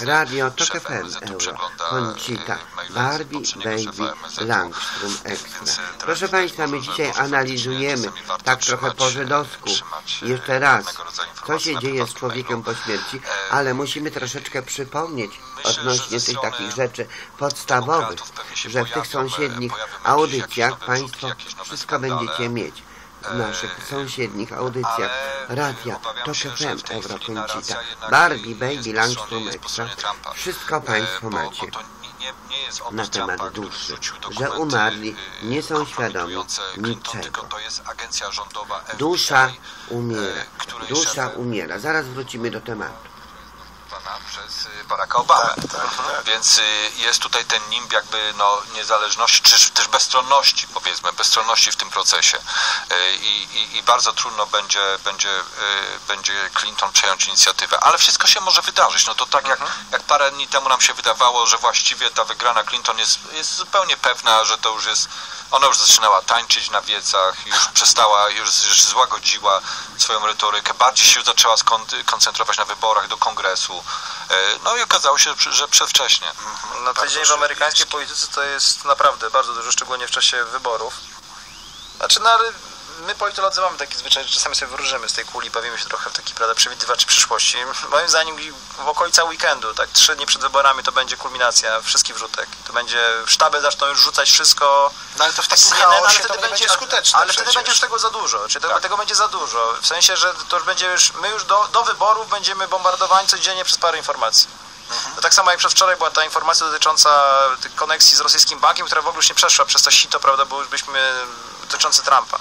Radio Tok FM Euro, Koncita, e, z Barbie, Baby, Langstrom Extra. e, Proszę Państwa, my dzisiaj analizujemy, tak trochę po e, żydowsku, jeszcze raz, co się dzieje z człowiekiem po śmierci, ale musimy troszeczkę przypomnieć odnośnie tych takich rzeczy podstawowych, że w tych sąsiednich audycjach Państwo wszystko będziecie mieć. W naszych sąsiednich audycjach radia Tok FM Eurokoncita, Barbie, Baby, Langstrom Extra, wszystko E, Państwo bo, macie na temat duszy, że umarli y, nie są świadomi niczego. Dusza e, umiera, której dusza umiera. Zaraz wrócimy do tematu. Przez y, Baracka Obamę. Tak, tak, tak. Więc y, jest tutaj ten nimb jakby no, niezależności, czy też bezstronności, powiedzmy, bezstronności w tym procesie. Y, I, i, i bardzo trudno będzie, będzie, będzie Clinton przejąć inicjatywę. Ale wszystko się może wydarzyć. No to tak jak, jak parę dni temu nam się wydawało, że właściwie ta wygrana Clinton jest, jest zupełnie pewna, że to już jest ona już zaczynała tańczyć na wiecach, już przestała, już, już złagodziła swoją retorykę, bardziej się zaczęła koncentrować na wyborach do kongresu. E, No i okazało się, że- przedwcześnie. Na tydzień w amerykańskiej polityce to jest naprawdę bardzo dużo, szczególnie w czasie wyborów. Znaczy, no ale my politolodzy mamy taki zwyczaj, że czasami sobie wróżymy z tej kuli, bawimy się trochę w taki, prawda, przewidywaczy przyszłości. Moim zdaniem w okolica weekendu, tak, trzy dni przed wyborami to będzie kulminacja wszystkich wrzutek. To będzie, sztaby zaczną już rzucać wszystko. No ale to w takim CNN, ale chaosie wtedy to nie będzie skuteczne Ale wtedy przecież. będzie już tego za dużo, czy tego, Tak. tego będzie za dużo. W sensie, że to już będzie już, my już do, do wyborów będziemy bombardowani codziennie przez parę informacji. Mhm. No tak samo jak przedwczoraj była ta informacja dotycząca tych koneksji z rosyjskim bankiem, która w ogóle już nie przeszła przez to sito, prawda, bo już byśmy dotyczący Trumpa,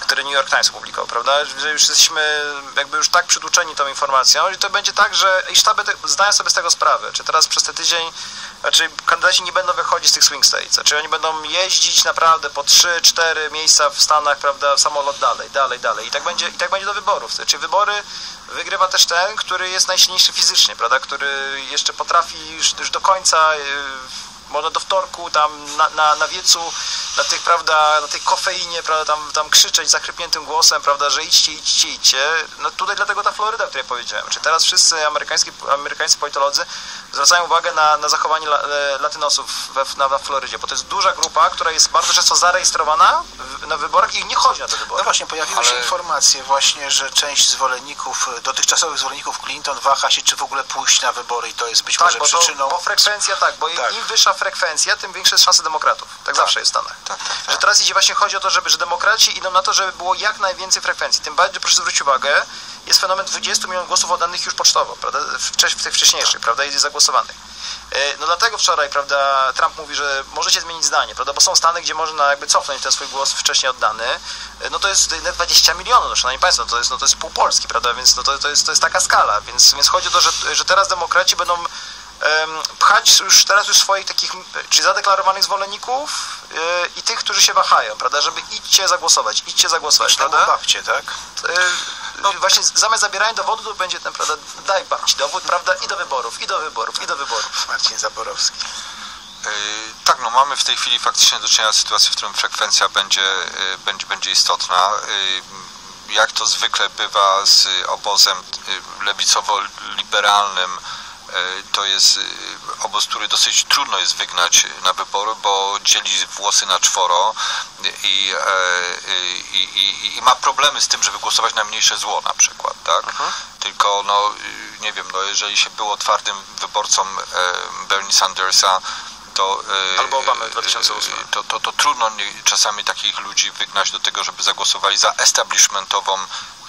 który New York Times opublikował, prawda, że już jesteśmy jakby już tak przytłuczeni tą informacją, że to będzie tak, że i sztaby te, zdają sobie z tego sprawę, czy teraz przez ten tydzień, znaczy kandydaci nie będą wychodzić z tych swing states, znaczy oni będą jeździć naprawdę po 3-4 miejsca w Stanach, prawda, samolot dalej, dalej, dalej. I tak będzie, i tak będzie do wyborów, czyli wybory wygrywa też ten, który jest najsilniejszy fizycznie, prawda, który jeszcze potrafi już, już do końca, yy, można do wtorku tam na, na, na wiecu, na tych, prawda, na tej kofeinie, prawda, tam, tam krzyczeć zachrypniętym głosem, prawda, że idźcie, idźcie, idźcie. No tutaj dlatego ta Floryda, o której powiedziałem. Czy teraz wszyscy amerykańscy, amerykańscy politolodzy zwracają uwagę na, na zachowanie la, e, latynosów we, na, na Florydzie, bo to jest duża grupa, która jest bardzo często zarejestrowana w, na wyborach i nie chodzi na te wybory. No właśnie, pojawiły się Ale- informacje właśnie, że część zwolenników, dotychczasowych zwolenników Clinton waha się, czy w ogóle pójść na wybory i to jest być Tak, może bo, to, przyczyną... bo frekwencja tak, bo Tak. im wyższa frekwencja, tym większe jest szanse demokratów. Tak, zawsze jest w Stanach. Tak, tak, Że teraz idzie właśnie chodzi o to, żeby, że demokraci idą na to, żeby było jak najwięcej frekwencji. Tym bardziej, proszę zwrócić uwagę, jest fenomen 20 milionów głosów oddanych już pocztowo, prawda, w, w tych wcześniejszych, prawda, i zagłosowanych. E, No dlatego wczoraj, prawda, Trump mówi, że możecie zmienić zdanie, prawda, bo są Stany, gdzie można jakby cofnąć ten swój głos wcześniej oddany. E, No to jest net 20 milionów, no szanowni państwo, to jest, no to jest pół Polski, prawda, więc no to, to, jest, to jest taka skala, więc, więc chodzi o to, że, że teraz demokraci będą pchać już teraz już swoich takich, czyli zadeklarowanych zwolenników e, i tych, którzy się wahają, prawda, żeby idźcie zagłosować, idźcie zagłosować, Prawda? prawda? babcie, tak? No właśnie zamiast zabierania dowodu, to będzie ten, prawda, daj babci dowód, prawda, i do wyborów, i do wyborów, i do wyborów. Marcin Zaborowski. Yy, Tak, no mamy w tej chwili faktycznie do czynienia z sytuacją, w którym frekwencja będzie, będzie, będzie istotna. Jak to zwykle bywa z obozem lewicowo-liberalnym, to jest yy, obóz, który dosyć trudno jest wygnać na wybory, bo dzieli włosy na czworo i, yy, i, i, i ma problemy z tym, żeby głosować na mniejsze zło na przykład, tak? Tylko, no, nie wiem, no, jeżeli się było twardym wyborcą yy, Bernie Sandersa, to, e, Albo Obamy w e, 2008. To, to, to trudno czasami takich ludzi wygnać do tego, żeby zagłosowali za establishmentową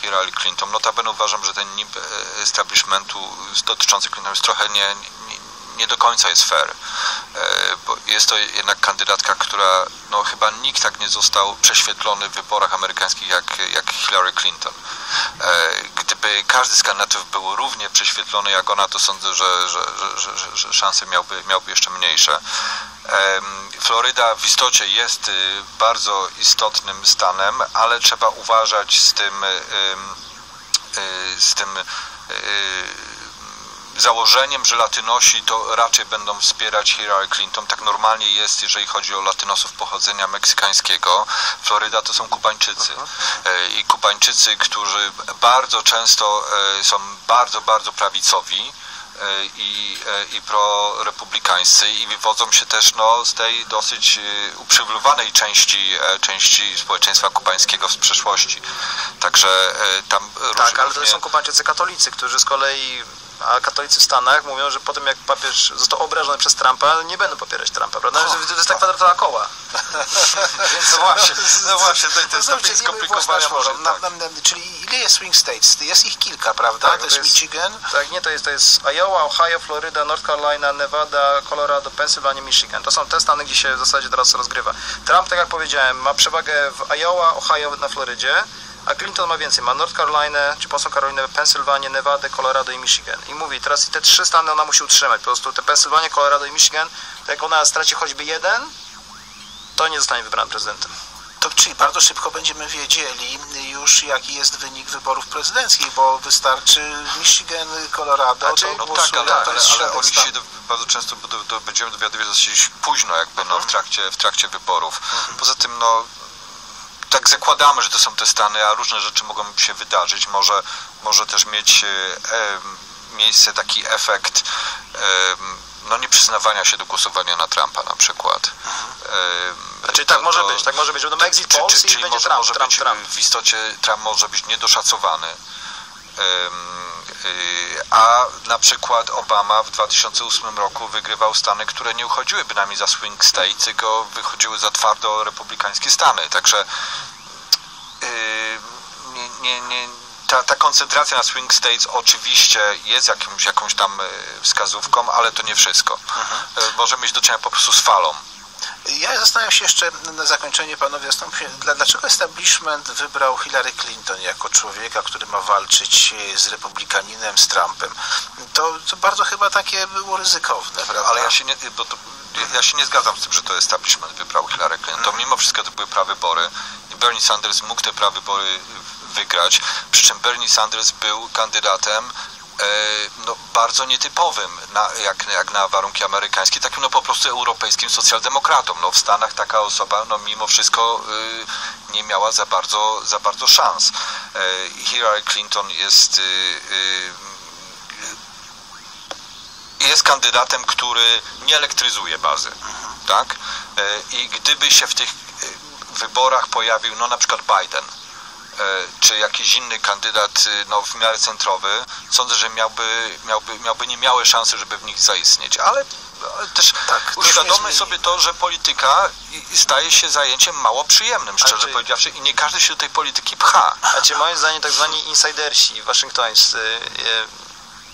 Hillary Clinton. Notabene uważam, że ten NIB e, establishmentu dotyczący Clinton jest trochę nie, nie, do końca jest fair. E, Bo jest to jednak kandydatka, która no, chyba nikt tak nie został prześwietlony w wyborach amerykańskich jak, jak Hillary Clinton. E, Gdyby każdy z kandydatów był równie prześwietlony jak ona, to sądzę, że, że, że, że, że, szanse miałby, miałby jeszcze mniejsze. Em, Floryda w istocie jest y, bardzo istotnym stanem, ale trzeba uważać z tym, y, y, z tym założeniem, że latynosi to raczej będą wspierać Hillary Clinton. Tak normalnie jest, jeżeli chodzi o latynosów pochodzenia meksykańskiego. Floryda to są Kubańczycy. E, I Kubańczycy, którzy bardzo często e, są bardzo, bardzo prawicowi, e, i, i prorepublikańscy i wywodzą się też no, z tej dosyć uprzywilejowanej części, części społeczeństwa kubańskiego z przeszłości. Także tam Tak, ale to są kubańczycy katolicy, którzy z kolei, a katolicy w Stanach mówią, że po tym jak papież został obrażony przez Trumpa, nie będą popierać Trumpa, prawda? to jest tak kwadratowa koła. Więc No właśnie, no właśnie, to, to jest Dobrze, stopień były skomplikowania może. Tak. na- na- Czyli ile jest swing states? Jest ich kilka, prawda? Tak, to jest jest- Michigan, Tak, nie, to jest, to jest Iowa, Ohio, Floryda, North Carolina, Nevada, Colorado, Pennsylvania, Michigan. To są te stany, gdzie się w zasadzie teraz rozgrywa. Trump, tak jak powiedziałem, ma przewagę w Iowa, Ohio, na Florydzie, a Clinton ma więcej. Ma North Carolina, czy Północną Karolinę, Pensylwanię, Nevadę, Colorado i Michigan. I mówi, teraz i te trzy stany ona musi utrzymać. Po prostu te Pensylwania, Colorado i Michigan, to jak ona straci choćby jeden, to nie zostanie wybrana prezydentem. to czyli bardzo szybko będziemy wiedzieli już jaki jest wynik wyborów prezydenckich, bo wystarczy Michigan, Colorado, Znaczy, to No tak, ale, to ale, jest ale oni się do, bardzo często do, do, będziemy dowiadywać dosyć późno, jakby no, w, trakcie, w trakcie wyborów. Poza tym, no, tak zakładamy, że to są te stany, a różne rzeczy mogą się wydarzyć. Może, może też mieć e, em, miejsce taki efekt no, nieprzyznawania się do głosowania na Trumpa na przykład. Em, Znaczy to- tak może to- być, tak może być, będą tak, exit polls i czyli będzie może, Trump, może Trump, być Trump. w istocie Trump może być niedoszacowany. A na przykład Obama w 2008 roku wygrywał stany, które nie uchodziły bynajmniej za swing state, tylko wychodziły za twardo republikańskie stany. Także y, nie, nie, nie, ta, ta koncentracja na swing states oczywiście jest jakimś, jakąś tam y, wskazówką, ale to nie wszystko. Y, Może mieć do czynienia po prostu z falą. Ja zastanawiam się jeszcze na zakończenie, panowie, dlaczego establishment wybrał Hillary Clinton jako człowieka, który ma walczyć z republikaninem, z Trumpem. To, to bardzo chyba takie było ryzykowne, prawda? Ale ja się nie, bo to, ja się nie zgadzam z tym, że to establishment wybrał Hillary Clinton. Mimo wszystko to były prawybory i Bernie Sanders mógł te prawybory wygrać, przy czym Bernie Sanders był kandydatem no, bardzo nietypowym na, jak, jak na warunki amerykańskie, takim no po prostu europejskim socjaldemokratą. No, w Stanach taka osoba no, mimo wszystko y, nie miała za bardzo, za bardzo szans. E, Hillary Clinton jest y, y, jest kandydatem, który nie elektryzuje bazy, tak? E, I gdyby się w tych e, wyborach pojawił, no na przykład Biden, e, czy jakiś inny kandydat e, no, w miarę centrowy, sądzę, że miałby, miałby, miałby niemiałe szanse, żeby w nich zaistnieć, ale, ale też Tak, uświadommy sobie to, że polityka staje się zajęciem mało przyjemnym, szczerze czy- powiedziawszy, i nie każdy się do tej polityki pcha. Znaczy moim zdaniem tak zwani insidersi waszyngtońscy, e,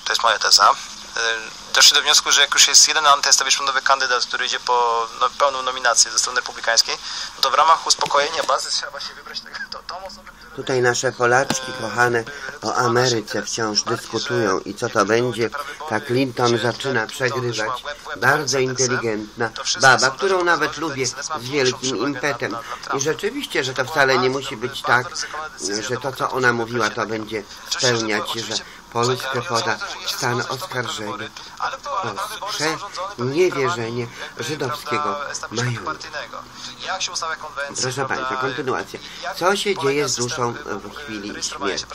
to jest moja teza, e, doszli do wniosku, że jak już jest jeden antyestablishmentowy kandydat, który idzie po no, pełną nominację ze strony republikańskiej, no to w ramach uspokojenia bazy trzeba właśnie wybrać tego, to, tą osobę, która... Tutaj nasze Polaczki kochane o Ameryce wciąż dyskutują i co to będzie. Ta Clinton zaczyna przegrywać. Bardzo inteligentna baba, którą nawet lubię z wielkim impetem. I rzeczywiście, że to wcale nie musi być tak, że to co ona mówiła to będzie spełniać, że Polskę poda w stan oskarżenia o sprzeniewierzenie żydowskiego majątku. Proszę? Państwa, kontynuacja. Co się dzieje z duszą w chwili śmierci?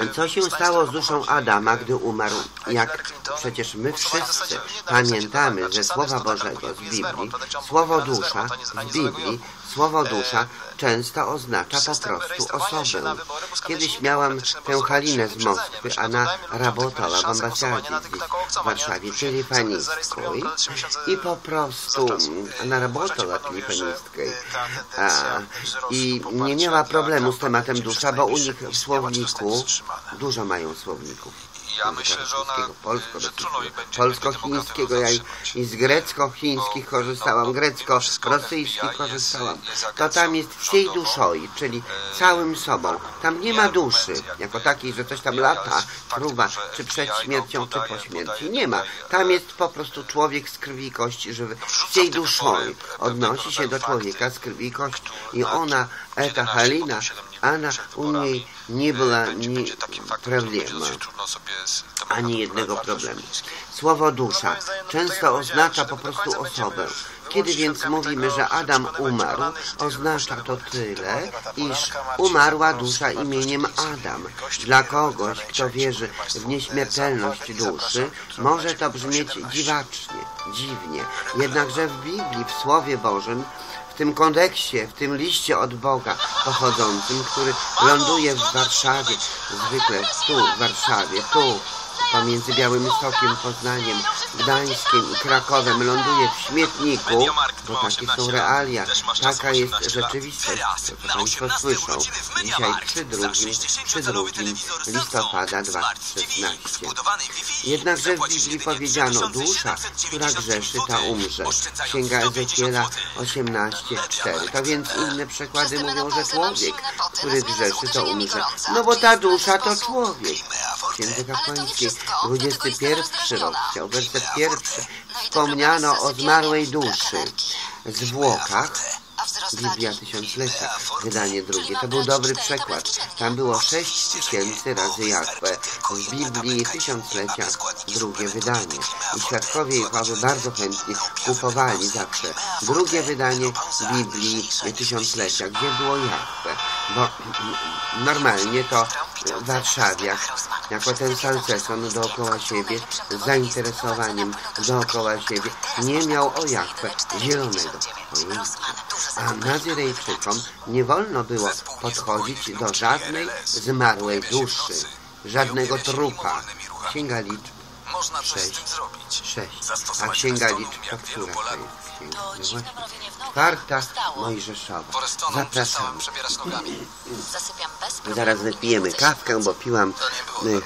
Że Co się stało z duszą Adama, gdy umarł? Jak przecież my wszyscy pamiętamy ze Słowa Bożego z Biblii, słowo dusza w Biblii, słowo dusza często oznacza po prostu osobę. Kiedyś miałam tę Halinę z Moskwy, ona работала w ambasadzie здесь, w Warszawie, telefonistką i po prostu ona работала telefonistką a, i nie miała problemu z tematem dusza, bo u nich w słowniku dużo mają słowników. Ja myślę, że ona, polsko, jej będzie polsko-chińskiego, ja i, z grecko-chińskich korzystałam, grecko-rosyjskich korzystałam. To tam jest wsiej duszoi, czyli całym sobą. Tam nie ma duszy, jako takiej, że coś tam lata, fruwa, czy przed śmiercią, czy po śmierci. Nie ma. Tam jest po prostu człowiek z krwi i kości żywy. Wsiej duszoi odnosi się do człowieka z krwi i kości. I ona, Eta Halina, Anna u niej nie była ni problemu, ani jednego problemu. Słowo dusza często oznacza po prostu osobę. Kiedy więc mówimy, że Adam umarł, oznacza to tyle, iż umarła dusza imieniem Adam. Dla kogoś, kto wierzy w nieśmiertelność duszy, może to brzmieć dziwacznie, dziwnie. Jednakże w Biblii, w Słowie Bożym, w tym kodeksie, w tym liście od Boga pochodzącym, który ląduje w Warszawie, zwykle tu w Warszawie, tu pomiędzy Białym Stokiem, Poznaniem, Gdańskiem i Krakowem ląduje w śmietniku, bo takie są realia, taka jest rzeczywistość, co Państwo słyszą. Dzisiaj przy drugim, przy drugim listopada 2016. Jednakże w Biblii powiedziano, dusza, która grzeszy, ta umrze. Księga Ezekiela 18:4. To więc inne przekłady mówią, że człowiek, który grzeszy, to umrze. No bo ta dusza to człowiek. Księdze Kapłańskiej 21 rozdział, werset pierwszy, wspomniano o zmarłej duszy. Zwłokach Biblia Tysiąclecia, wydanie drugie. To był dobry przekład. Tam było sześć tysięcy razy Jahwe. W Biblii Tysiąclecia. drugie wydanie. I świadkowie Jehowy bardzo chętnie kupowali zawsze. Drugie wydanie Biblii Tysiąclecia, gdzie było Jahwe. Bo normalnie to w Warszawie, jako ten salceson dookoła siebie, z zainteresowaniem dookoła siebie, nie miał o Jahwe zielonego. A Nazyrejczykom nie wolno było podchodzić do żadnej zmarłej duszy, żadnego trupa. Księga liczb 6, 6. A księga liczb to która to jest księga? Czwarta Mojżeszowa. Zapraszamy. Zaraz wypijemy kawkę, bo piłam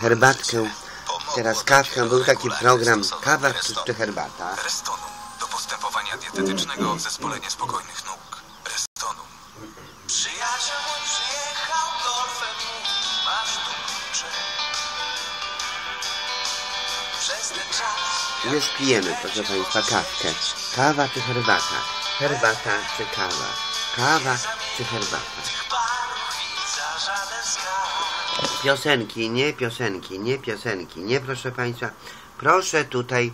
herbatkę. Teraz kawkę. Był taki program kawa czy herbata. do postępowania dietetycznego w zespole niespokojnych nóg. Restonu. Przyjaciel mój przyjechał masz tu klucze. Już pijemy, proszę Państwa, kawkę. Kawa czy herbata? Herbata czy kawa? Kawa czy herbata? Piosenki, nie piosenki, nie piosenki, nie proszę Państwa. Proszę tutaj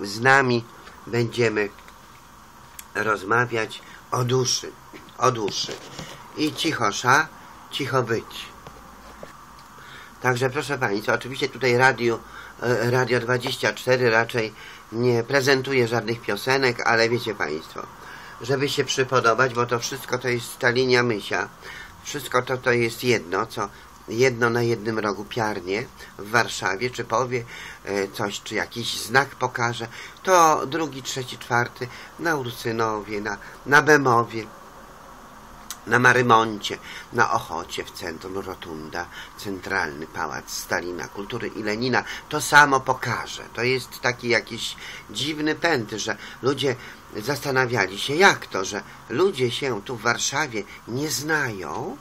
z nami będziemy rozmawiać o duszy, o duszy. I cichosza, cicho być. Także proszę Państwa, oczywiście tutaj radio, radio 24 raczej nie prezentuje żadnych piosenek, ale wiecie Państwo, żeby się przypodobać, bo to wszystko to jest ta linia mysia, wszystko to to jest jedno, co jedno na jednym rogu piarnie w Warszawie, czy powie e, coś, czy jakiś znak pokaże, to drugi, trzeci, czwarty na Ursynowie, na, na Bemowie, na Marymoncie, na Ochocie, w centrum Rotunda, Centralny Pałac Stalina, Kultury i Lenina, to samo pokaże. To jest taki jakiś dziwny pęd, że ludzie zastanawiali się, jak to, że ludzie się tu w Warszawie nie znają,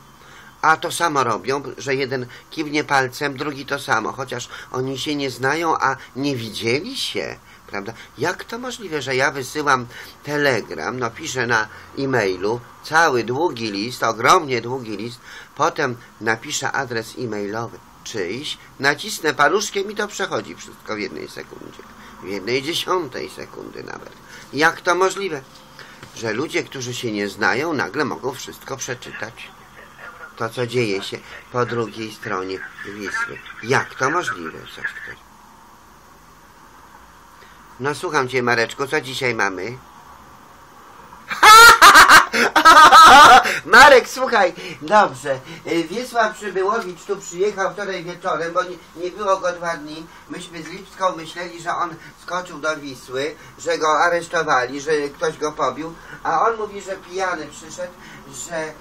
a to samo robią, że jeden kiwnie palcem, drugi to samo, chociaż oni się nie znają, a nie widzieli się, prawda? Jak to możliwe, że ja wysyłam telegram, no piszę na e-mailu, cały długi list, ogromnie długi list, potem napiszę adres e-mailowy czyjś, nacisnę paluszkiem i to przechodzi wszystko w jednej sekundzie, w jednej dziesiątej sekundy nawet. Jak to możliwe, że ludzie, którzy się nie znają, nagle mogą wszystko przeczytać? to, co dzieje się po drugiej stronie Wisły. Jak to możliwe? Coś ktoś. No słucham Cię, Mareczku, co dzisiaj mamy? Marek, słuchaj, dobrze. Y, Wiesław Przybyłowicz tu przyjechał wczoraj wieczorem, bo nie, nie było go dwa dni. Myśmy z Lipską myśleli, że on skoczył do Wisły, że go aresztowali, że ktoś go pobił, a on mówi, że pijany przyszedł, że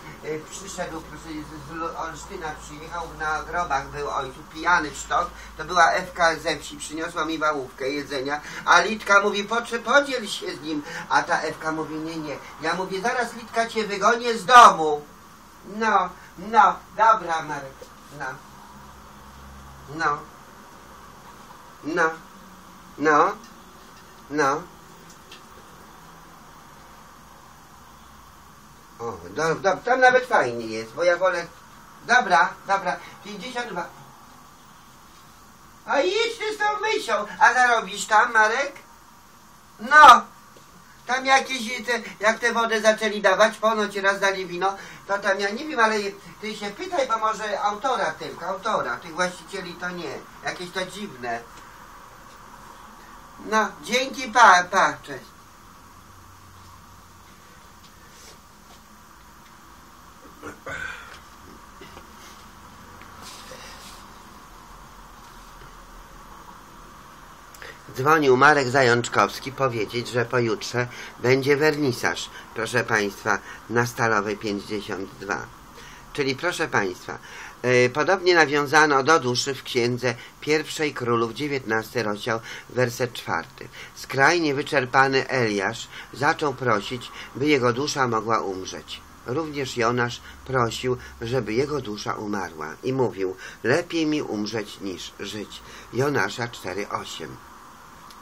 przyszedł proszę, z Olsztyna, przyjechał, na grobach był ojcu, pijany sztok, to była Ewka ze wsi, przyniosła mi wałówkę jedzenia, a Litka mówi, podziel się z nim, a ta Ewka mówi, nie, nie, ja mówię, zaraz Litka cię wygonię z domu. No, no, dobra Marek, no, no, no, no, no. O, do, do, tam nawet fajnie jest, bo ja wolę Dobra, dobra, 52. A idź ty z tą myślą. A zarobisz tam, Marek? No. Tam jakieś, te, jak te wodę zaczęli dawać, ponoć raz dali wino, to tam ja nie wiem, ale ty się pytaj, bo może autora tylko, autora, tych właścicieli to nie. Jakieś to dziwne. No, dzięki, pa, pa, cześć. Dzwonił Marek Zajączkowski powiedzieć, że pojutrze będzie wernisaż, proszę Państwa, na Stalowej 52. Czyli proszę Państwa, yy, podobnie nawiązano do duszy w księdze pierwszej królów, 19 rozdział, werset czwarty. Skrajnie wyczerpany Eliasz zaczął prosić, by jego dusza mogła umrzeć. Również Jonasz prosił, żeby jego dusza umarła i mówił, lepiej mi umrzeć niż żyć. Jonasza 4,8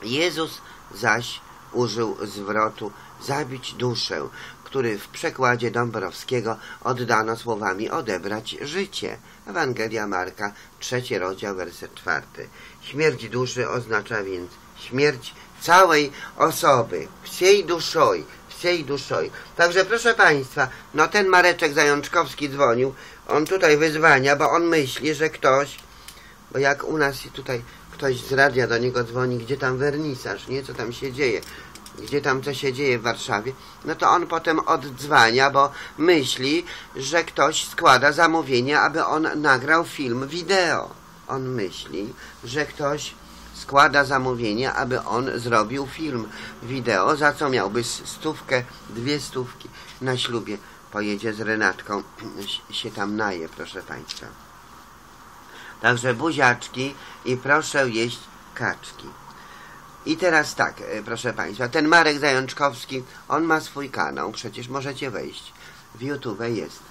Jezus zaś użył zwrotu zabić duszę, który w przekładzie Dąbrowskiego oddano słowami odebrać życie. Ewangelia Marka, trzeci rozdział, werset czwarty. Śmierć duszy oznacza więc śmierć całej osoby, wsiej duszoj, wsiej duszoj. Także proszę Państwa, no ten Mareczek Zajączkowski dzwonił, on tutaj wyzwania, bo on myśli, że ktoś, bo jak u nas tutaj ktoś z radia do niego dzwoni, gdzie tam wernisaż, nie, co tam się dzieje, gdzie tam co się dzieje w Warszawie, no to on potem oddzwania, bo myśli, że ktoś składa zamówienie, aby on nagrał film wideo. On myśli, że ktoś składa zamówienie, aby on zrobił film wideo, za co miałby stówkę, dwie stówki na ślubie. Pojedzie z Renatką, się tam naje, proszę Państwa. Także buziaczki i proszę jeść kaczki. I teraz tak, e, proszę Państwa, ten Marek Zajączkowski, on ma swój kanał, przecież możecie wejść. W YouTube jest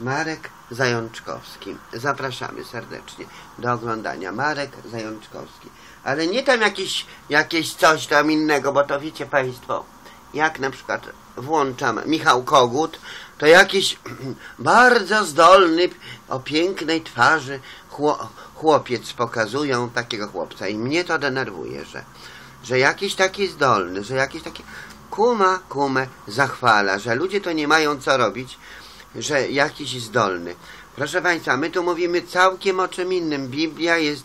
Marek Zajączkowski. Zapraszamy serdecznie do oglądania. Marek Zajączkowski. Ale nie tam jakieś, jakieś coś tam innego, bo to wiecie Państwo, jak na przykład włączam Michał Kogut, to jakiś bardzo zdolny, o pięknej twarzy chłopiec pokazują takiego chłopca i mnie to denerwuje, że, że jakiś taki zdolny, że jakiś taki kuma kumę zachwala, że ludzie to nie mają co robić, że jakiś zdolny. Proszę Państwa, my tu mówimy całkiem o czym innym. Biblia jest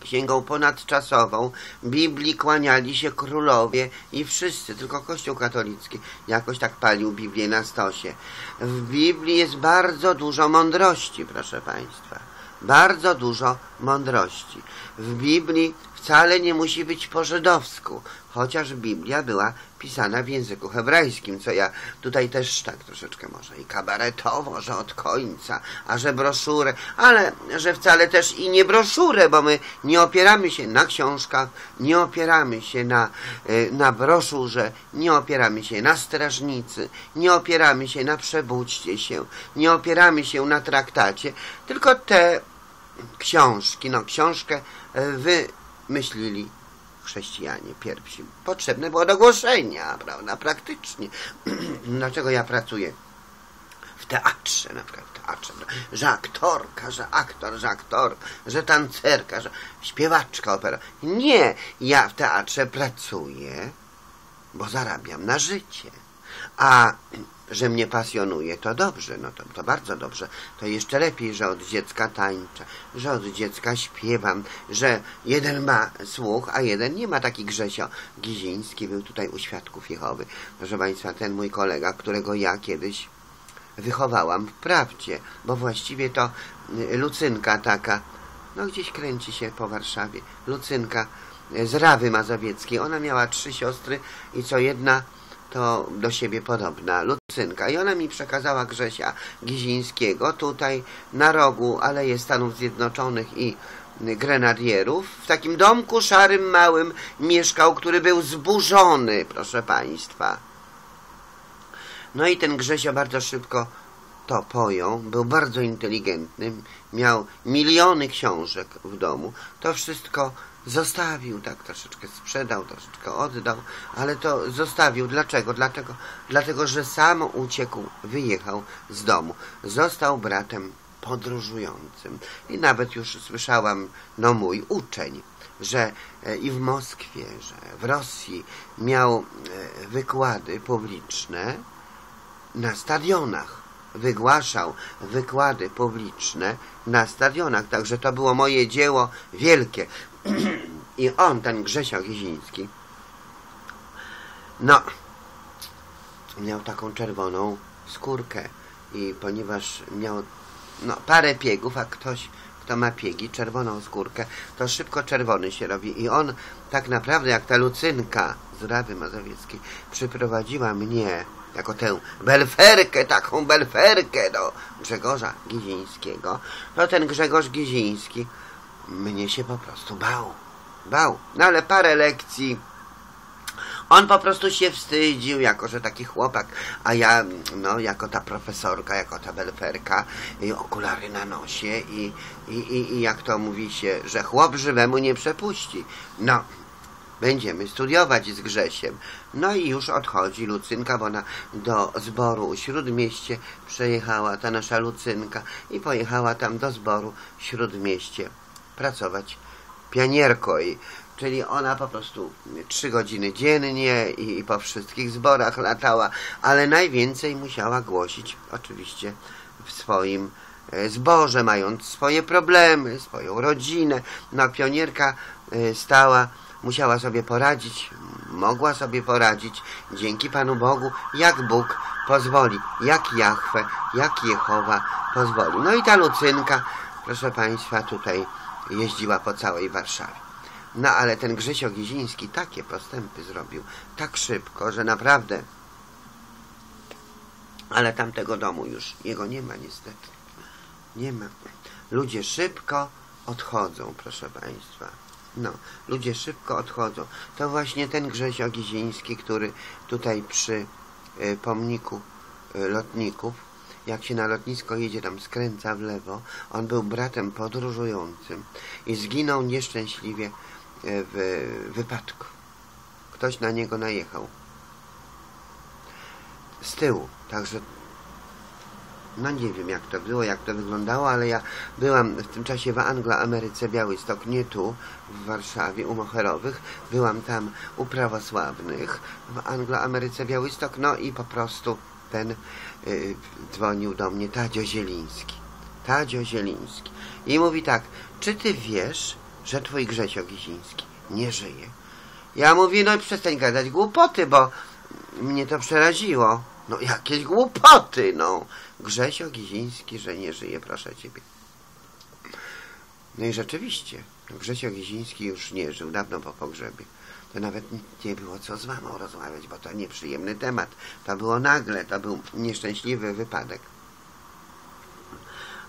księgą ponadczasową. Biblii kłaniali się królowie i wszyscy, tylko Kościół katolicki jakoś tak palił Biblię na stosie. W Biblii jest bardzo dużo mądrości, proszę Państwa. Bardzo dużo mądrości. W Biblii wcale nie musi być po żydowsku, chociaż Biblia była pisana w języku hebrajskim, co ja tutaj też tak troszeczkę może i kabaretowo, że od końca, a że broszurę, ale że wcale też i nie broszurę, bo my nie opieramy się na książkach, nie opieramy się na, e, na broszurze, nie opieramy się na strażnicy, nie opieramy się na przebudźcie się, nie opieramy się na traktacie, tylko te książki, no książkę e, wymyślili chrześcijanie pierwsi. Potrzebne było do głoszenia, prawda, praktycznie. Dlaczego ja pracuję w teatrze, na przykład w teatrze, że aktorka, że aktor, że aktor, że tancerka, że śpiewaczka opera. Nie, ja w teatrze pracuję, bo zarabiam na życie. A że mnie pasjonuje, to dobrze, no to, to bardzo dobrze. To jeszcze lepiej, że od dziecka tańczę, że od dziecka śpiewam, że jeden ma słuch, a jeden nie ma. Taki Grzesio Giziński był tutaj u Świadków Jehowy. Proszę Państwa, ten mój kolega, którego ja kiedyś wychowałam w prawdzie, bo właściwie to y, Lucynka taka, no gdzieś kręci się po Warszawie, Lucynka z Rawy Mazowieckiej. Ona miała trzy siostry i co jedna to do siebie podobna, Lucynka. I ona mi przekazała Grzesia Gizińskiego tutaj na rogu Aleje Stanów Zjednoczonych i grenadierów. W takim domku szarym, małym mieszkał, który był zburzony, proszę Państwa. No i ten Grzesio bardzo szybko to pojął, był bardzo inteligentny, miał miliony książek w domu. To wszystko zostawił, tak troszeczkę sprzedał, troszeczkę oddał, ale to zostawił. Dlaczego? Dlatego, dlatego że sam uciekł, wyjechał z domu. Został bratem podróżującym. I nawet już słyszałam, no mój uczeń, że e, i w Moskwie, że w Rosji miał e, wykłady publiczne na stadionach. Wygłaszał wykłady publiczne na stadionach. Także to było moje dzieło wielkie. I on, ten Grzesio Giziński, no, miał taką czerwoną skórkę i ponieważ miał no, parę piegów, a ktoś, kto ma piegi, czerwoną skórkę, to szybko czerwony się robi. I on tak naprawdę jak ta Lucynka z Rawy Mazowieckiej przyprowadziła mnie jako tę belferkę, taką belferkę do Grzegorza Gizińskiego, to ten Grzegorz Giziński mnie się po prostu bał. Bał. No ale parę lekcji on po prostu się wstydził, jako że taki chłopak, a ja, no, jako ta profesorka, jako ta belferka, i okulary na nosie i, i, i, i jak to mówi się, że chłop żywemu nie przepuści. No, będziemy studiować z Grzesiem. No i już odchodzi Lucynka, bo ona do zboru Śródmieście przejechała, ta nasza Lucynka, i pojechała tam do zboru Śródmieście pracować pianierko i czyli ona po prostu trzy godziny dziennie i, i po wszystkich zborach latała, ale najwięcej musiała głosić oczywiście w swoim e, zborze, mając swoje problemy, swoją rodzinę. No, pionierka e, stała, musiała sobie poradzić, mogła sobie poradzić dzięki Panu Bogu, jak Bóg pozwoli, jak Jachwę, jak Jehowa pozwoli. No i ta Lucynka, proszę Państwa, tutaj jeździła po całej Warszawie. No ale ten Grzesio Giziński takie postępy zrobił, tak szybko, że naprawdę... Ale tamtego domu już, jego nie ma niestety. Nie ma. Ludzie szybko odchodzą, proszę Państwa. No, ludzie szybko odchodzą. To właśnie ten Grzesio Giziński, który tutaj przy y, pomniku y, lotników, jak się na lotnisko jedzie, tam skręca w lewo, on był bratem podróżującym i zginął nieszczęśliwie w wypadku. Ktoś na niego najechał. Z tyłu. Także no nie wiem jak to było, jak to wyglądało, ale ja byłam w tym czasie w Anglo-Ameryce Białystok, nie tu, w Warszawie, u Moherowych. Byłam tam u prawosławnych w Anglo-Ameryce Białystok, no i po prostu ten dzwonił do mnie Tadzio Zieliński. Tadzio Zieliński. I mówi tak, czy ty wiesz, że twój Grzesio Giziński nie żyje. Ja mówię, no przestań gadać głupoty, bo mnie to przeraziło. No jakieś głupoty, no. Grzesio Giziński, że nie żyje, proszę ciebie. No i rzeczywiście, Grzesio Giziński już nie żył, dawno po pogrzebie. To nawet nie było co z mamą rozmawiać, bo to nieprzyjemny temat. To było nagle, to był nieszczęśliwy wypadek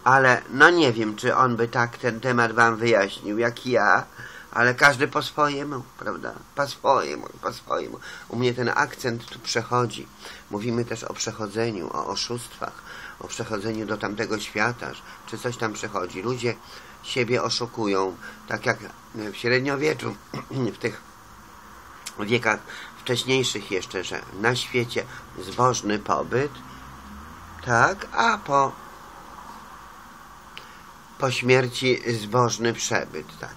ale no nie wiem, czy on by tak ten temat wam wyjaśnił, jak ja, ale każdy po swojemu, prawda? Po swojemu, po swojemu. U mnie ten akcent tu przechodzi. Mówimy też o przechodzeniu, o oszustwach, o przechodzeniu do tamtego świata, czy coś tam przechodzi. Ludzie siebie oszukują, tak jak w średniowieczu, w tych wiekach wcześniejszych jeszcze, że na świecie zbożny pobyt, tak, a po po śmierci zbożny przebyt, tak.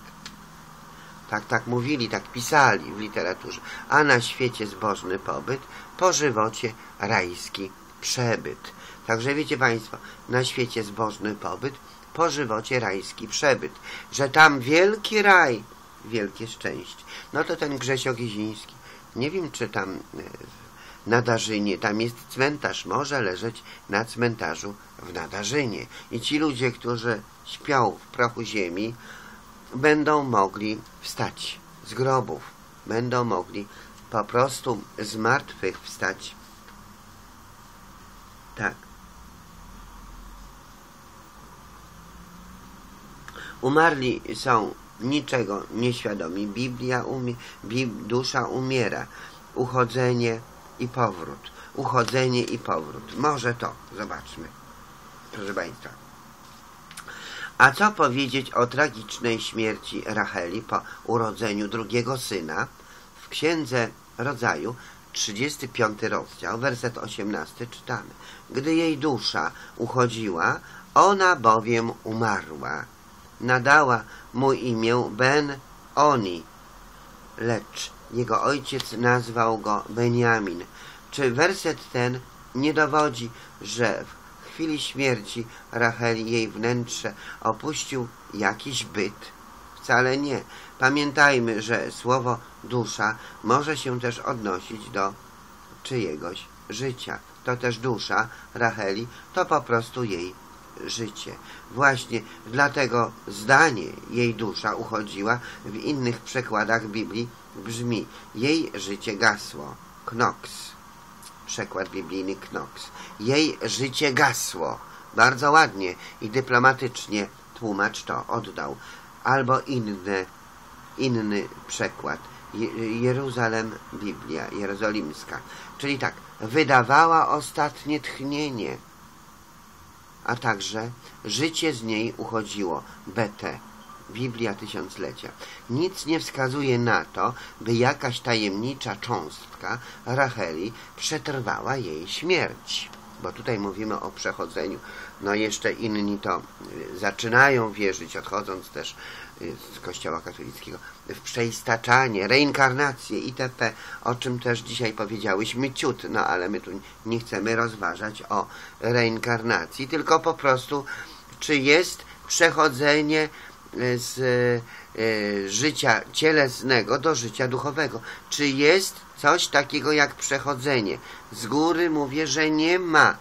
Tak, tak mówili, tak pisali w literaturze. A na świecie zbożny pobyt, po żywocie rajski przebyt. Także wiecie Państwo, na świecie zbożny pobyt, po żywocie rajski przebyt. Że tam wielki raj, wielkie szczęście. No to ten Grzesio Giziński. Nie wiem, czy tam e, na Darzynie, tam jest cmentarz, może leżeć na cmentarzu w Nadarzynie. I ci ludzie, którzy śpią w prochu ziemi, będą mogli wstać z grobów, będą mogli po prostu z martwych wstać. Tak. Umarli są niczego nieświadomi. Biblia umie, Bib, dusza umiera. Uchodzenie i powrót. Uchodzenie i powrót. Może to. Zobaczmy. Proszę Państwa. A co powiedzieć o tragicznej śmierci Racheli po urodzeniu drugiego syna? W Księdze Rodzaju, 35 rozdział, werset 18 czytamy. Gdy jej dusza uchodziła, Ona bowiem umarła. Nadała mu imię Ben Oni, lecz jego ojciec nazwał go Beniamin. Czy werset ten nie dowodzi, że w chwili śmierci Racheli jej wnętrze opuścił jakiś byt? Wcale nie. Pamiętajmy, że słowo dusza może się też odnosić do czyjegoś życia. To też dusza Racheli, to po prostu jej życie. Właśnie dlatego zdanie jej dusza uchodziła w innych przekładach Biblii brzmi jej życie gasło. Knox. Przekład biblijny Knox. Jej życie gasło. Bardzo ładnie i dyplomatycznie tłumacz to oddał. Albo inny, inny przekład. Jeruzalem Biblia, jerozolimska. Czyli tak, wydawała ostatnie tchnienie, a także życie z niej uchodziło. BT. Biblia Tysiąclecia. Nic nie wskazuje na to, by jakaś tajemnicza cząstka Racheli przetrwała jej śmierć. Bo tutaj mówimy o przechodzeniu. No jeszcze inni to y, zaczynają wierzyć, odchodząc też y, z Kościoła katolickiego, w przeistaczanie, reinkarnację itp., o czym też dzisiaj powiedziałyśmy ciut, no ale my tu nie chcemy rozważać o reinkarnacji, tylko po prostu, czy jest przechodzenie z e, życia cielesnego do życia duchowego. Czy jest coś takiego jak przechodzenie? Z góry mówię, że nie ma.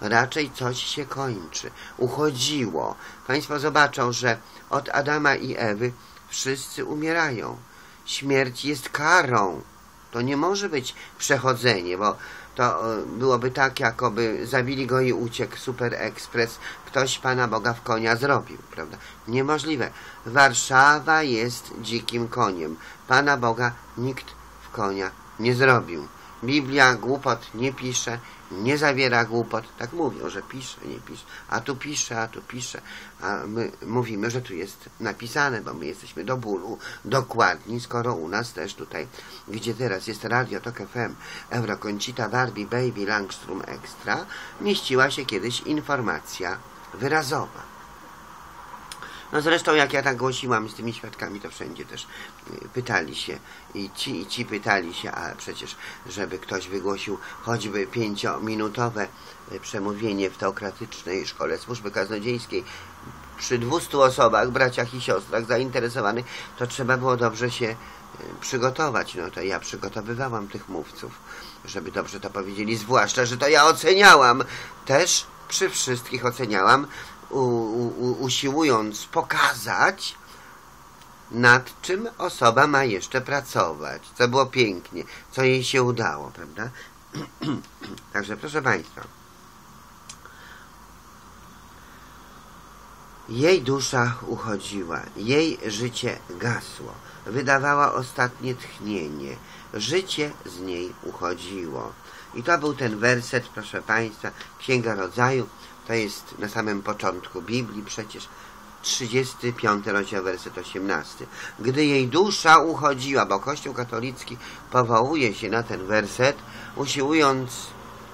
Raczej coś się kończy. Uchodziło. Państwo zobaczą, że od Adama i Ewy wszyscy umierają. Śmierć jest karą. To nie może być przechodzenie, bo to e, byłoby tak, jakoby zabili go i uciekł Super Express. Ktoś Pana Boga w konia zrobił, prawda? Niemożliwe. Warszawa jest dzikim koniem. Pana Boga nikt w konia nie zrobił. Biblia głupot nie pisze, nie zawiera głupot. Tak mówią, że pisze, nie pisze. A tu pisze, a tu pisze. A my mówimy, że tu jest napisane, bo my jesteśmy do bólu dokładni, skoro u nas też tutaj, gdzie teraz jest Radio Tok FM, Eurokoncita, Barbie, Baby, Langstrom Extra, mieściła się kiedyś informacja wyrazowa. No zresztą jak ja tak głosiłam z tymi świadkami, to wszędzie też y, pytali się i ci i ci pytali się, a przecież żeby ktoś wygłosił choćby pięciominutowe y, przemówienie w teokratycznej szkole służby kaznodziejskiej przy 200 osobach, braciach i siostrach zainteresowanych, to trzeba było dobrze się y, przygotować. No to ja przygotowywałam tych mówców, żeby dobrze to powiedzieli, zwłaszcza, że to ja oceniałam. Też przy wszystkich oceniałam u, u, usiłując pokazać, nad czym osoba ma jeszcze pracować, co było pięknie, co jej się udało, prawda? Także proszę Państwa, jej dusza uchodziła, jej życie gasło, wydawała ostatnie tchnienie, życie z niej uchodziło. I to był ten werset, proszę Państwa, Księga Rodzaju, to jest na samym początku Biblii przecież 35 rozdział, werset 18. Gdy jej dusza uchodziła, bo Kościół katolicki powołuje się na ten werset, usiłując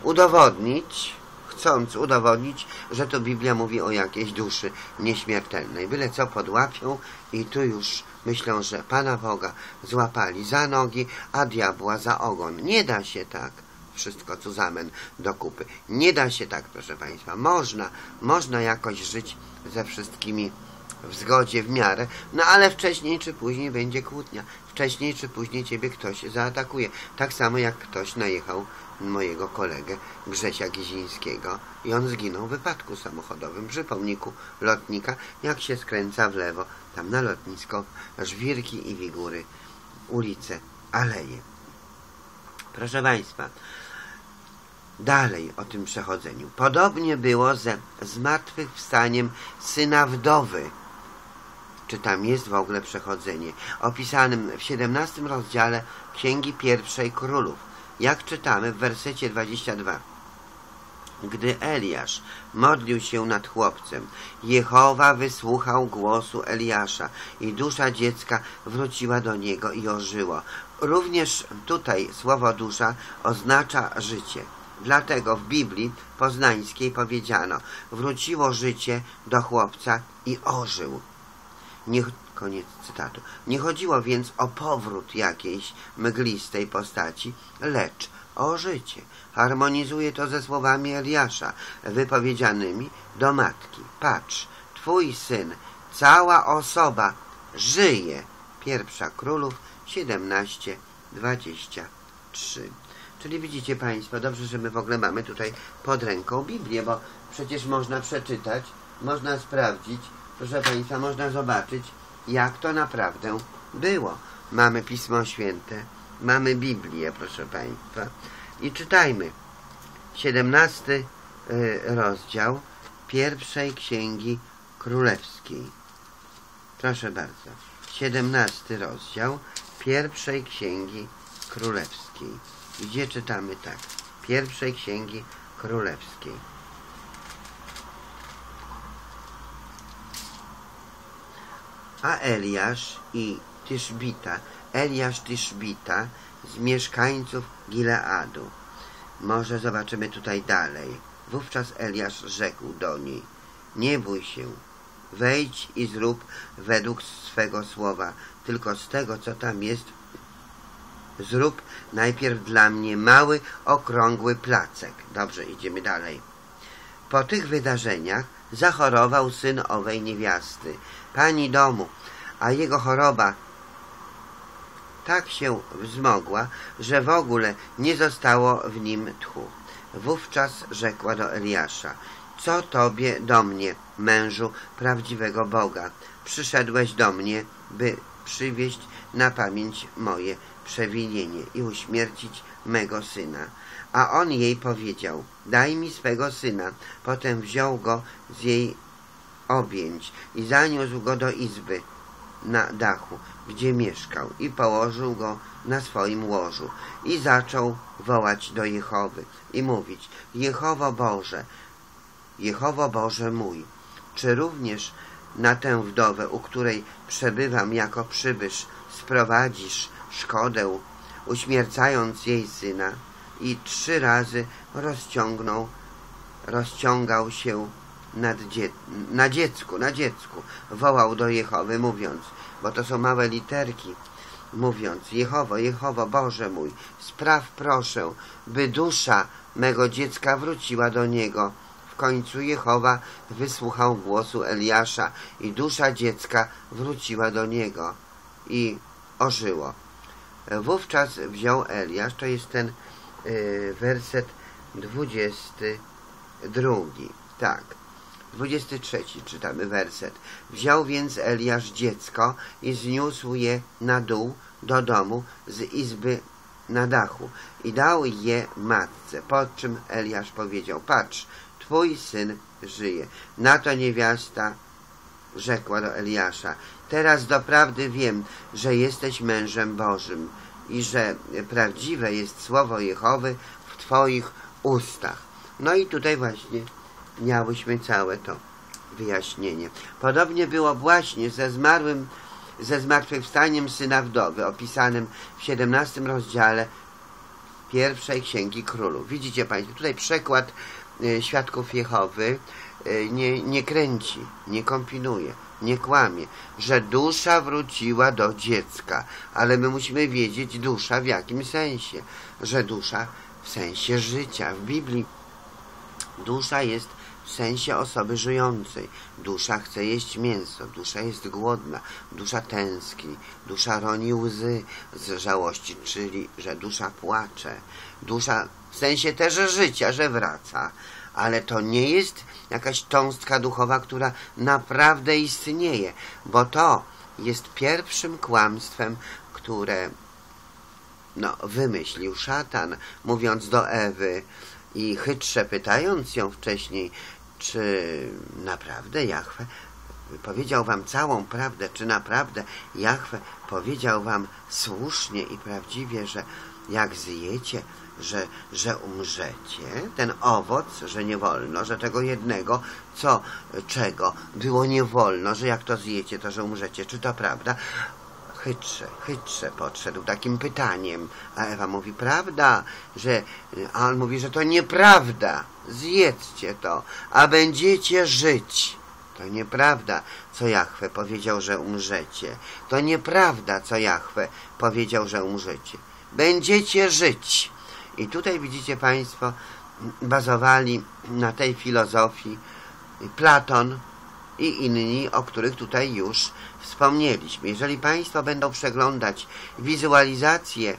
udowodnić, chcąc udowodnić, że to Biblia mówi o jakiejś duszy nieśmiertelnej. Byle co podłapią i tu już myślą, że Pana Boga złapali za nogi, a diabła za ogon. Nie da się tak wszystko cuzamen do kupy. Nie da się tak, proszę Państwa. Można, można jakoś żyć ze wszystkimi w zgodzie, w miarę, no ale wcześniej czy później będzie kłótnia. Wcześniej czy później ciebie ktoś zaatakuje. Tak samo jak ktoś najechał mojego kolegę Grzesia Gizińskiego i on zginął w wypadku samochodowym przy pomniku lotnika, jak się skręca w lewo, tam na lotnisko, żwirki i wigury, ulice, aleje. Proszę Państwa, dalej o tym przechodzeniu. Podobnie było ze zmartwychwstaniem syna wdowy. Czy tam jest w ogóle przechodzenie? Opisanym w 17 rozdziale Księgi Pierwszej Królów. Jak czytamy w wersecie 22. Gdy Eliasz modlił się nad chłopcem, Jehowa wysłuchał głosu Eliasza i dusza dziecka wróciła do niego i ożyło. Również tutaj słowo dusza oznacza życie Dlatego w Biblii poznańskiej powiedziano wróciło życie do chłopca i ożył. Nie, koniec cytatu. Nie chodziło więc o powrót jakiejś mglistej postaci, lecz o życie. Harmonizuje to ze słowami Eliasza, wypowiedzianymi do matki. Patrz, twój syn, cała osoba żyje. Pierwsza Królów 17, 23. Czyli widzicie Państwo, dobrze, że my w ogóle mamy tutaj pod ręką Biblię, bo przecież można przeczytać, można sprawdzić, proszę Państwa, można zobaczyć, jak to naprawdę było. Mamy Pismo Święte, mamy Biblię, proszę Państwa, i czytajmy. 17 y, rozdział pierwszej Księgi Królewskiej. Proszę bardzo. 17 rozdział pierwszej Księgi Królewskiej. Gdzie czytamy tak? Pierwszej Księgi Królewskiej. A Eliasz i Tyszbita, Eliasz Tyszbita z mieszkańców Gileadu. Może zobaczymy tutaj dalej. Wówczas Eliasz rzekł do niej, nie bój się, wejdź i zrób według swego słowa, tylko z tego, co tam jest, zrób najpierw dla mnie mały, okrągły placek. Dobrze, idziemy dalej. Po tych wydarzeniach zachorował syn owej niewiasty, pani domu, a jego choroba tak się wzmogła, że w ogóle nie zostało w nim tchu. Wówczas rzekła do Eliasza, co tobie do mnie, mężu prawdziwego Boga? Przyszedłeś do mnie, by przywieść na pamięć moje przewinienie i uśmiercić mego syna. A on jej powiedział, daj mi swego syna. Potem wziął go z jej objęć i zaniósł go do izby na dachu, gdzie mieszkał i położył go na swoim łożu i zaczął wołać do Jehowy i mówić, Jehowo Boże, Jehowo Boże mój, czy również na tę wdowę, u której przebywam jako przybysz, sprowadzisz szkodę, uśmiercając jej syna i trzy razy rozciągnął, rozciągał się dzie na dziecku, na dziecku. Wołał do Jehowy, mówiąc, bo to są małe literki, mówiąc, Jehowo, Jehowo, Boże mój, spraw proszę, by dusza mego dziecka wróciła do niego. W końcu Jehowa wysłuchał głosu Eliasza i dusza dziecka wróciła do niego i ożyło. Wówczas wziął Eliasz, to jest ten y, werset 22. Tak, 23 czytamy werset. Wziął więc Eliasz dziecko i zniósł je na dół do domu z izby na dachu i dał je matce, po czym Eliasz powiedział, patrz, twój syn żyje. Na to niewiasta rzekła do Eliasza, teraz doprawdy wiem, że jesteś mężem Bożym i że prawdziwe jest słowo Jehowy w twoich ustach. No i tutaj właśnie miałyśmy całe to wyjaśnienie. Podobnie było właśnie ze zmarłym, ze zmartwychwstaniem syna wdowy, opisanym w 17 rozdziale pierwszej Księgi Królów. Widzicie Państwo, tutaj przekład y, Świadków Jehowy y, nie, nie kręci, nie kombinuje, nie kłamie, że dusza wróciła do dziecka, ale my musimy wiedzieć dusza w jakim sensie, że dusza w sensie życia. W Biblii dusza jest w sensie osoby żyjącej. Dusza chce jeść mięso, dusza jest głodna, dusza tęskni, dusza roni łzy z żałości, czyli że dusza płacze. Dusza w sensie też życia, że wraca, ale to nie jest jakaś cząstka duchowa, która naprawdę istnieje, bo to jest pierwszym kłamstwem, które no, wymyślił szatan, mówiąc do Ewy i chytrze pytając ją wcześniej, czy naprawdę Jahwe powiedział wam całą prawdę, czy naprawdę Jahwe powiedział wam słusznie i prawdziwie, że jak zjecie, że, że umrzecie, ten owoc, że nie wolno, że tego jednego, co, czego było nie wolno, że jak to zjecie, to że umrzecie, czy to prawda? chytrze, chytrze podszedł takim pytaniem. A Ewa mówi, prawda, że... A on mówi, że to nieprawda. Zjedzcie to, a będziecie żyć. To nieprawda, co Jachwę powiedział, że umrzecie. To nieprawda, co Jachwę powiedział, że umrzecie. Będziecie żyć. I tutaj widzicie Państwo, bazowali na tej filozofii Platon i inni, o których tutaj już wspomnieliśmy. Jeżeli Państwo będą przeglądać wizualizację e,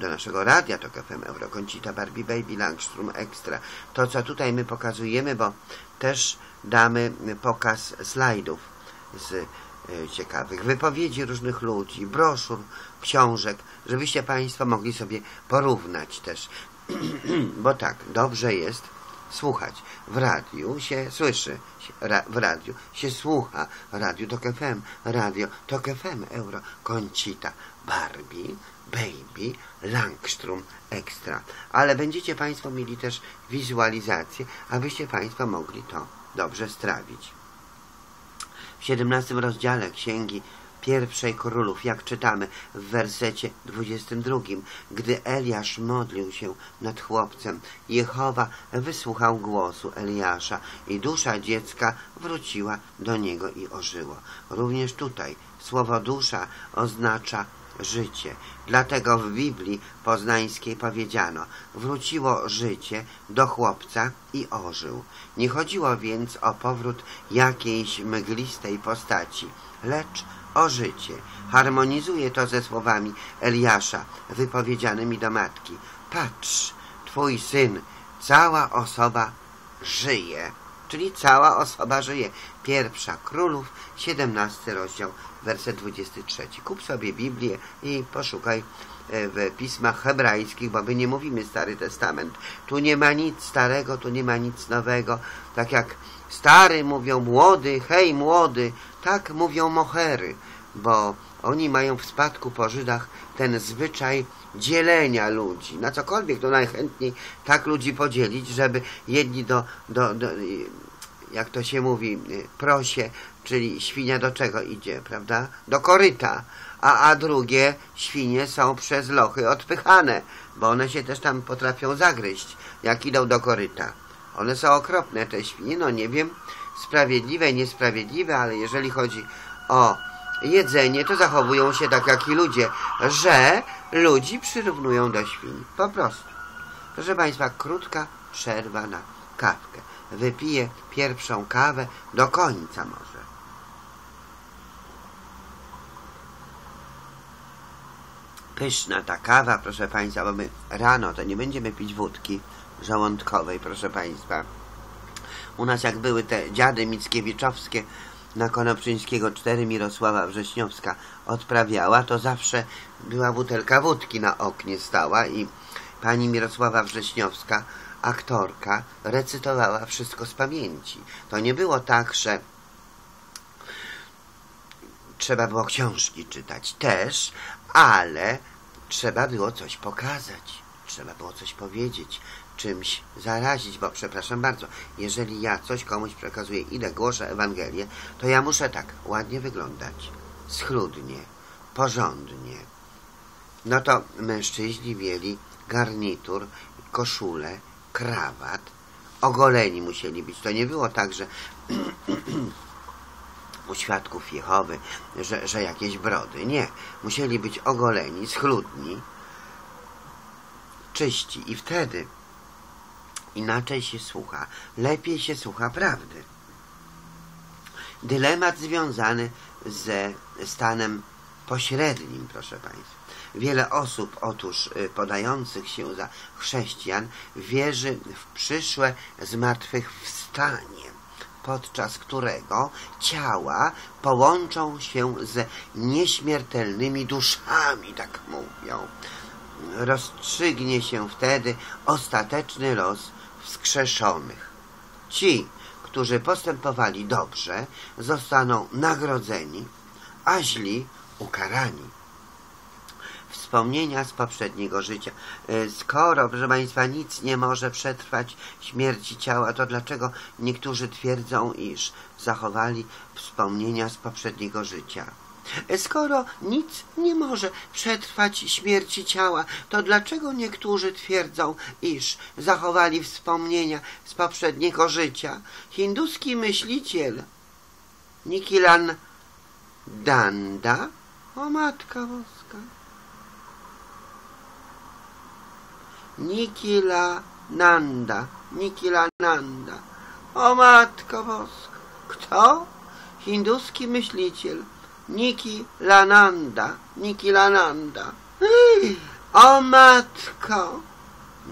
do naszego radia, to FM Eurokącita, Barbie Baby, Langstrom Extra, to co tutaj my pokazujemy, bo też damy pokaz slajdów z e, ciekawych wypowiedzi różnych ludzi, broszur, książek, żebyście Państwo mogli sobie porównać też. bo tak, dobrze jest słuchać. W radiu się słyszy, w radiu się słucha. Radio Tok FM, radio Tok FM, Euro, Concita, Barbie, Baby, Langstrom Extra. Ale będziecie Państwo mieli też wizualizację, abyście Państwo mogli to dobrze strawić. W 17 rozdziale Księgi pierwszej królów, jak czytamy w wersecie 22. Gdy Eliasz modlił się nad chłopcem, Jehowa wysłuchał głosu Eliasza i dusza dziecka wróciła do niego i ożyło. Również tutaj słowo dusza oznacza życie. Dlatego w Biblii poznańskiej powiedziano wróciło życie do chłopca i ożył. Nie chodziło więc o powrót jakiejś mglistej postaci, lecz o życie. Harmonizuje to ze słowami Eliasza wypowiedzianymi do matki. Patrz, twój syn, cała osoba żyje. Czyli cała osoba żyje. Pierwsza Królów, 17 rozdział, werset 23. Kup sobie Biblię i poszukaj e, w pismach hebrajskich, bo my nie mówimy Stary Testament. Tu nie ma nic starego, tu nie ma nic nowego. Tak jak stary mówią młody, hej młody, tak mówią mohery, bo oni mają w spadku po Żydach ten zwyczaj dzielenia ludzi. Na cokolwiek to najchętniej tak ludzi podzielić, żeby jedni do, do, do jak to się mówi, prosie, czyli świnia do czego idzie, prawda? Do koryta. A, a drugie świnie są przez lochy odpychane, bo one się też tam potrafią zagryźć, jak idą do koryta. One są okropne, te świnie, no nie wiem, sprawiedliwe, niesprawiedliwe, ale jeżeli chodzi o jedzenie, to zachowują się tak jak i ludzie, że ludzi przyrównują do świń. Po prostu. Proszę Państwa, krótka przerwa na kawkę. Wypiję pierwszą kawę do końca może. Pyszna ta kawa, proszę Państwa, bo my rano to nie będziemy pić wódki żołądkowej, proszę Państwa. U nas jak były te dziady Mickiewiczowskie na Konopczyńskiego 4 Mirosława Wrześniowska odprawiała, to zawsze była butelka wódki na oknie stała i pani Mirosława Wrześniowska, aktorka, recytowała wszystko z pamięci. To nie było tak, że trzeba było książki czytać też, ale trzeba było coś pokazać, trzeba było coś powiedzieć, czymś zarazić, bo przepraszam bardzo, jeżeli ja coś komuś przekazuję, idę głoszę Ewangelię, to ja muszę tak ładnie wyglądać, schludnie, porządnie. No to mężczyźni mieli garnitur, koszulę, krawat, ogoleni musieli być. To nie było tak, że u świadków Jehowy, że, że jakieś brody. Nie. Musieli być ogoleni, schludni, czyści i wtedy Inaczej się słucha. Lepiej się słucha prawdy. Dylemat związany ze stanem pośrednim, proszę Państwa. Wiele osób, otóż y, podających się za chrześcijan, wierzy w przyszłe zmartwychwstanie, podczas którego ciała połączą się z nieśmiertelnymi duszami, tak mówią. Rozstrzygnie się wtedy ostateczny los wskrzeszonych. Ci, którzy postępowali dobrze, zostaną nagrodzeni, a źli ukarani. Wspomnienia z poprzedniego życia. E, skoro, proszę Państwa, nic nie może przetrwać śmierci ciała, to dlaczego niektórzy twierdzą, iż zachowali wspomnienia z poprzedniego życia? Skoro nic nie może przetrwać śmierci ciała, to dlaczego niektórzy twierdzą, iż zachowali wspomnienia z poprzedniego życia? Hinduski myśliciel Nikilan Danda? O Matka Boska. Nikila Nanda, Nikila Nanda. O Matko Boska. Kto? Hinduski myśliciel Niki Lananda, Niki Lananda. O Matko.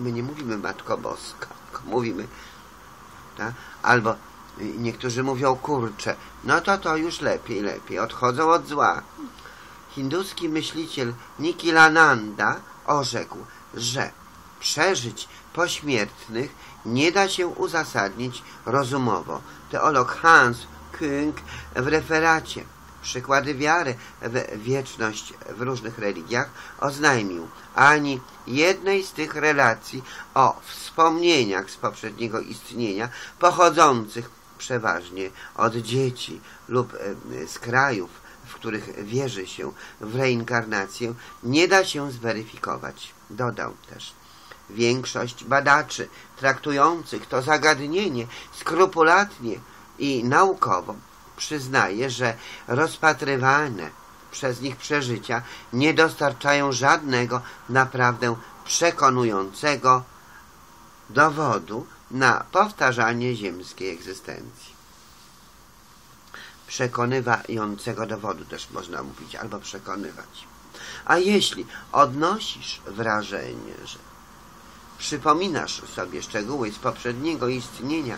My nie mówimy Matko Boska, mówimy albo niektórzy mówią kurcze. No to to już lepiej, lepiej. Odchodzą od zła. Hinduski myśliciel Niki Lananda orzekł, że przeżyć pośmiertnych nie da się uzasadnić rozumowo. Teolog Hans Küng w referacie Przykłady wiary w wieczność w różnych religiach oznajmił ani jednej z tych relacji o wspomnieniach z poprzedniego istnienia pochodzących przeważnie od dzieci lub e, z krajów, w których wierzy się w reinkarnację, nie da się zweryfikować. Dodał też. Większość badaczy traktujących to zagadnienie skrupulatnie i naukowo przyznaje, że rozpatrywane przez nich przeżycia nie dostarczają żadnego naprawdę przekonującego dowodu na powtarzanie ziemskiej egzystencji. Przekonywającego dowodu też można mówić, albo przekonywać. A jeśli odnosisz wrażenie, że przypominasz sobie szczegóły z poprzedniego istnienia,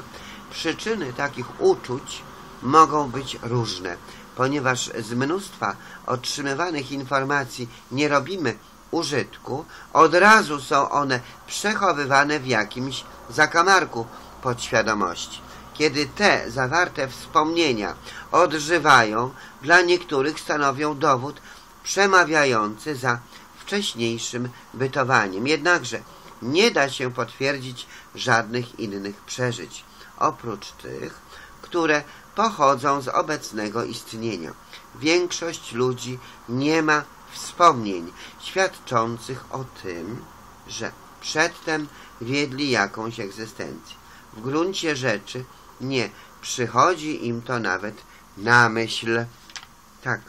przyczyny takich uczuć mogą być różne, ponieważ z mnóstwa otrzymywanych informacji nie robimy użytku, od razu są one przechowywane w jakimś zakamarku podświadomości. Kiedy te zawarte wspomnienia odżywają, dla niektórych stanowią dowód przemawiający za wcześniejszym bytowaniem. Jednakże nie da się potwierdzić żadnych innych przeżyć, oprócz tych, które pochodzą z obecnego istnienia. Większość ludzi nie ma wspomnień świadczących o tym, że przedtem wiedli jakąś egzystencję. W gruncie rzeczy nie przychodzi im to nawet na myśl. Tak.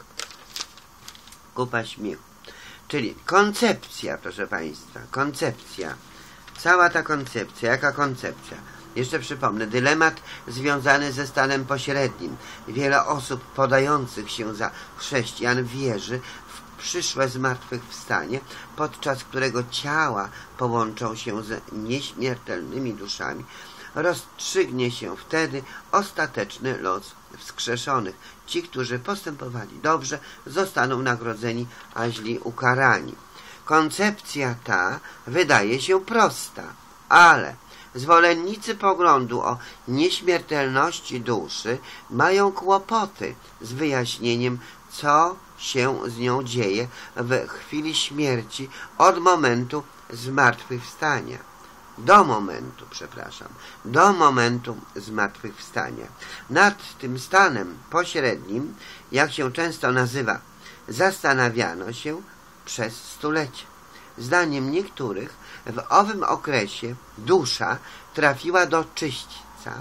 Kupa śmiechu. Czyli koncepcja, proszę Państwa, koncepcja. Cała ta koncepcja, jaka koncepcja? Jeszcze przypomnę, dylemat związany ze stanem pośrednim. Wiele osób podających się za chrześcijan wierzy w przyszłe zmartwychwstanie, podczas którego ciała połączą się z nieśmiertelnymi duszami. Rozstrzygnie się wtedy ostateczny los wskrzeszonych. Ci, którzy postępowali dobrze, zostaną nagrodzeni, a źli ukarani. Koncepcja ta wydaje się prosta, ale Zwolennicy poglądu o nieśmiertelności duszy mają kłopoty z wyjaśnieniem, co się z nią dzieje w chwili śmierci od momentu zmartwychwstania. Do momentu, przepraszam, do momentu zmartwychwstania. Nad tym stanem pośrednim, jak się często nazywa, zastanawiano się przez stulecia. Zdaniem niektórych w owym okresie dusza trafiła do czyśćca,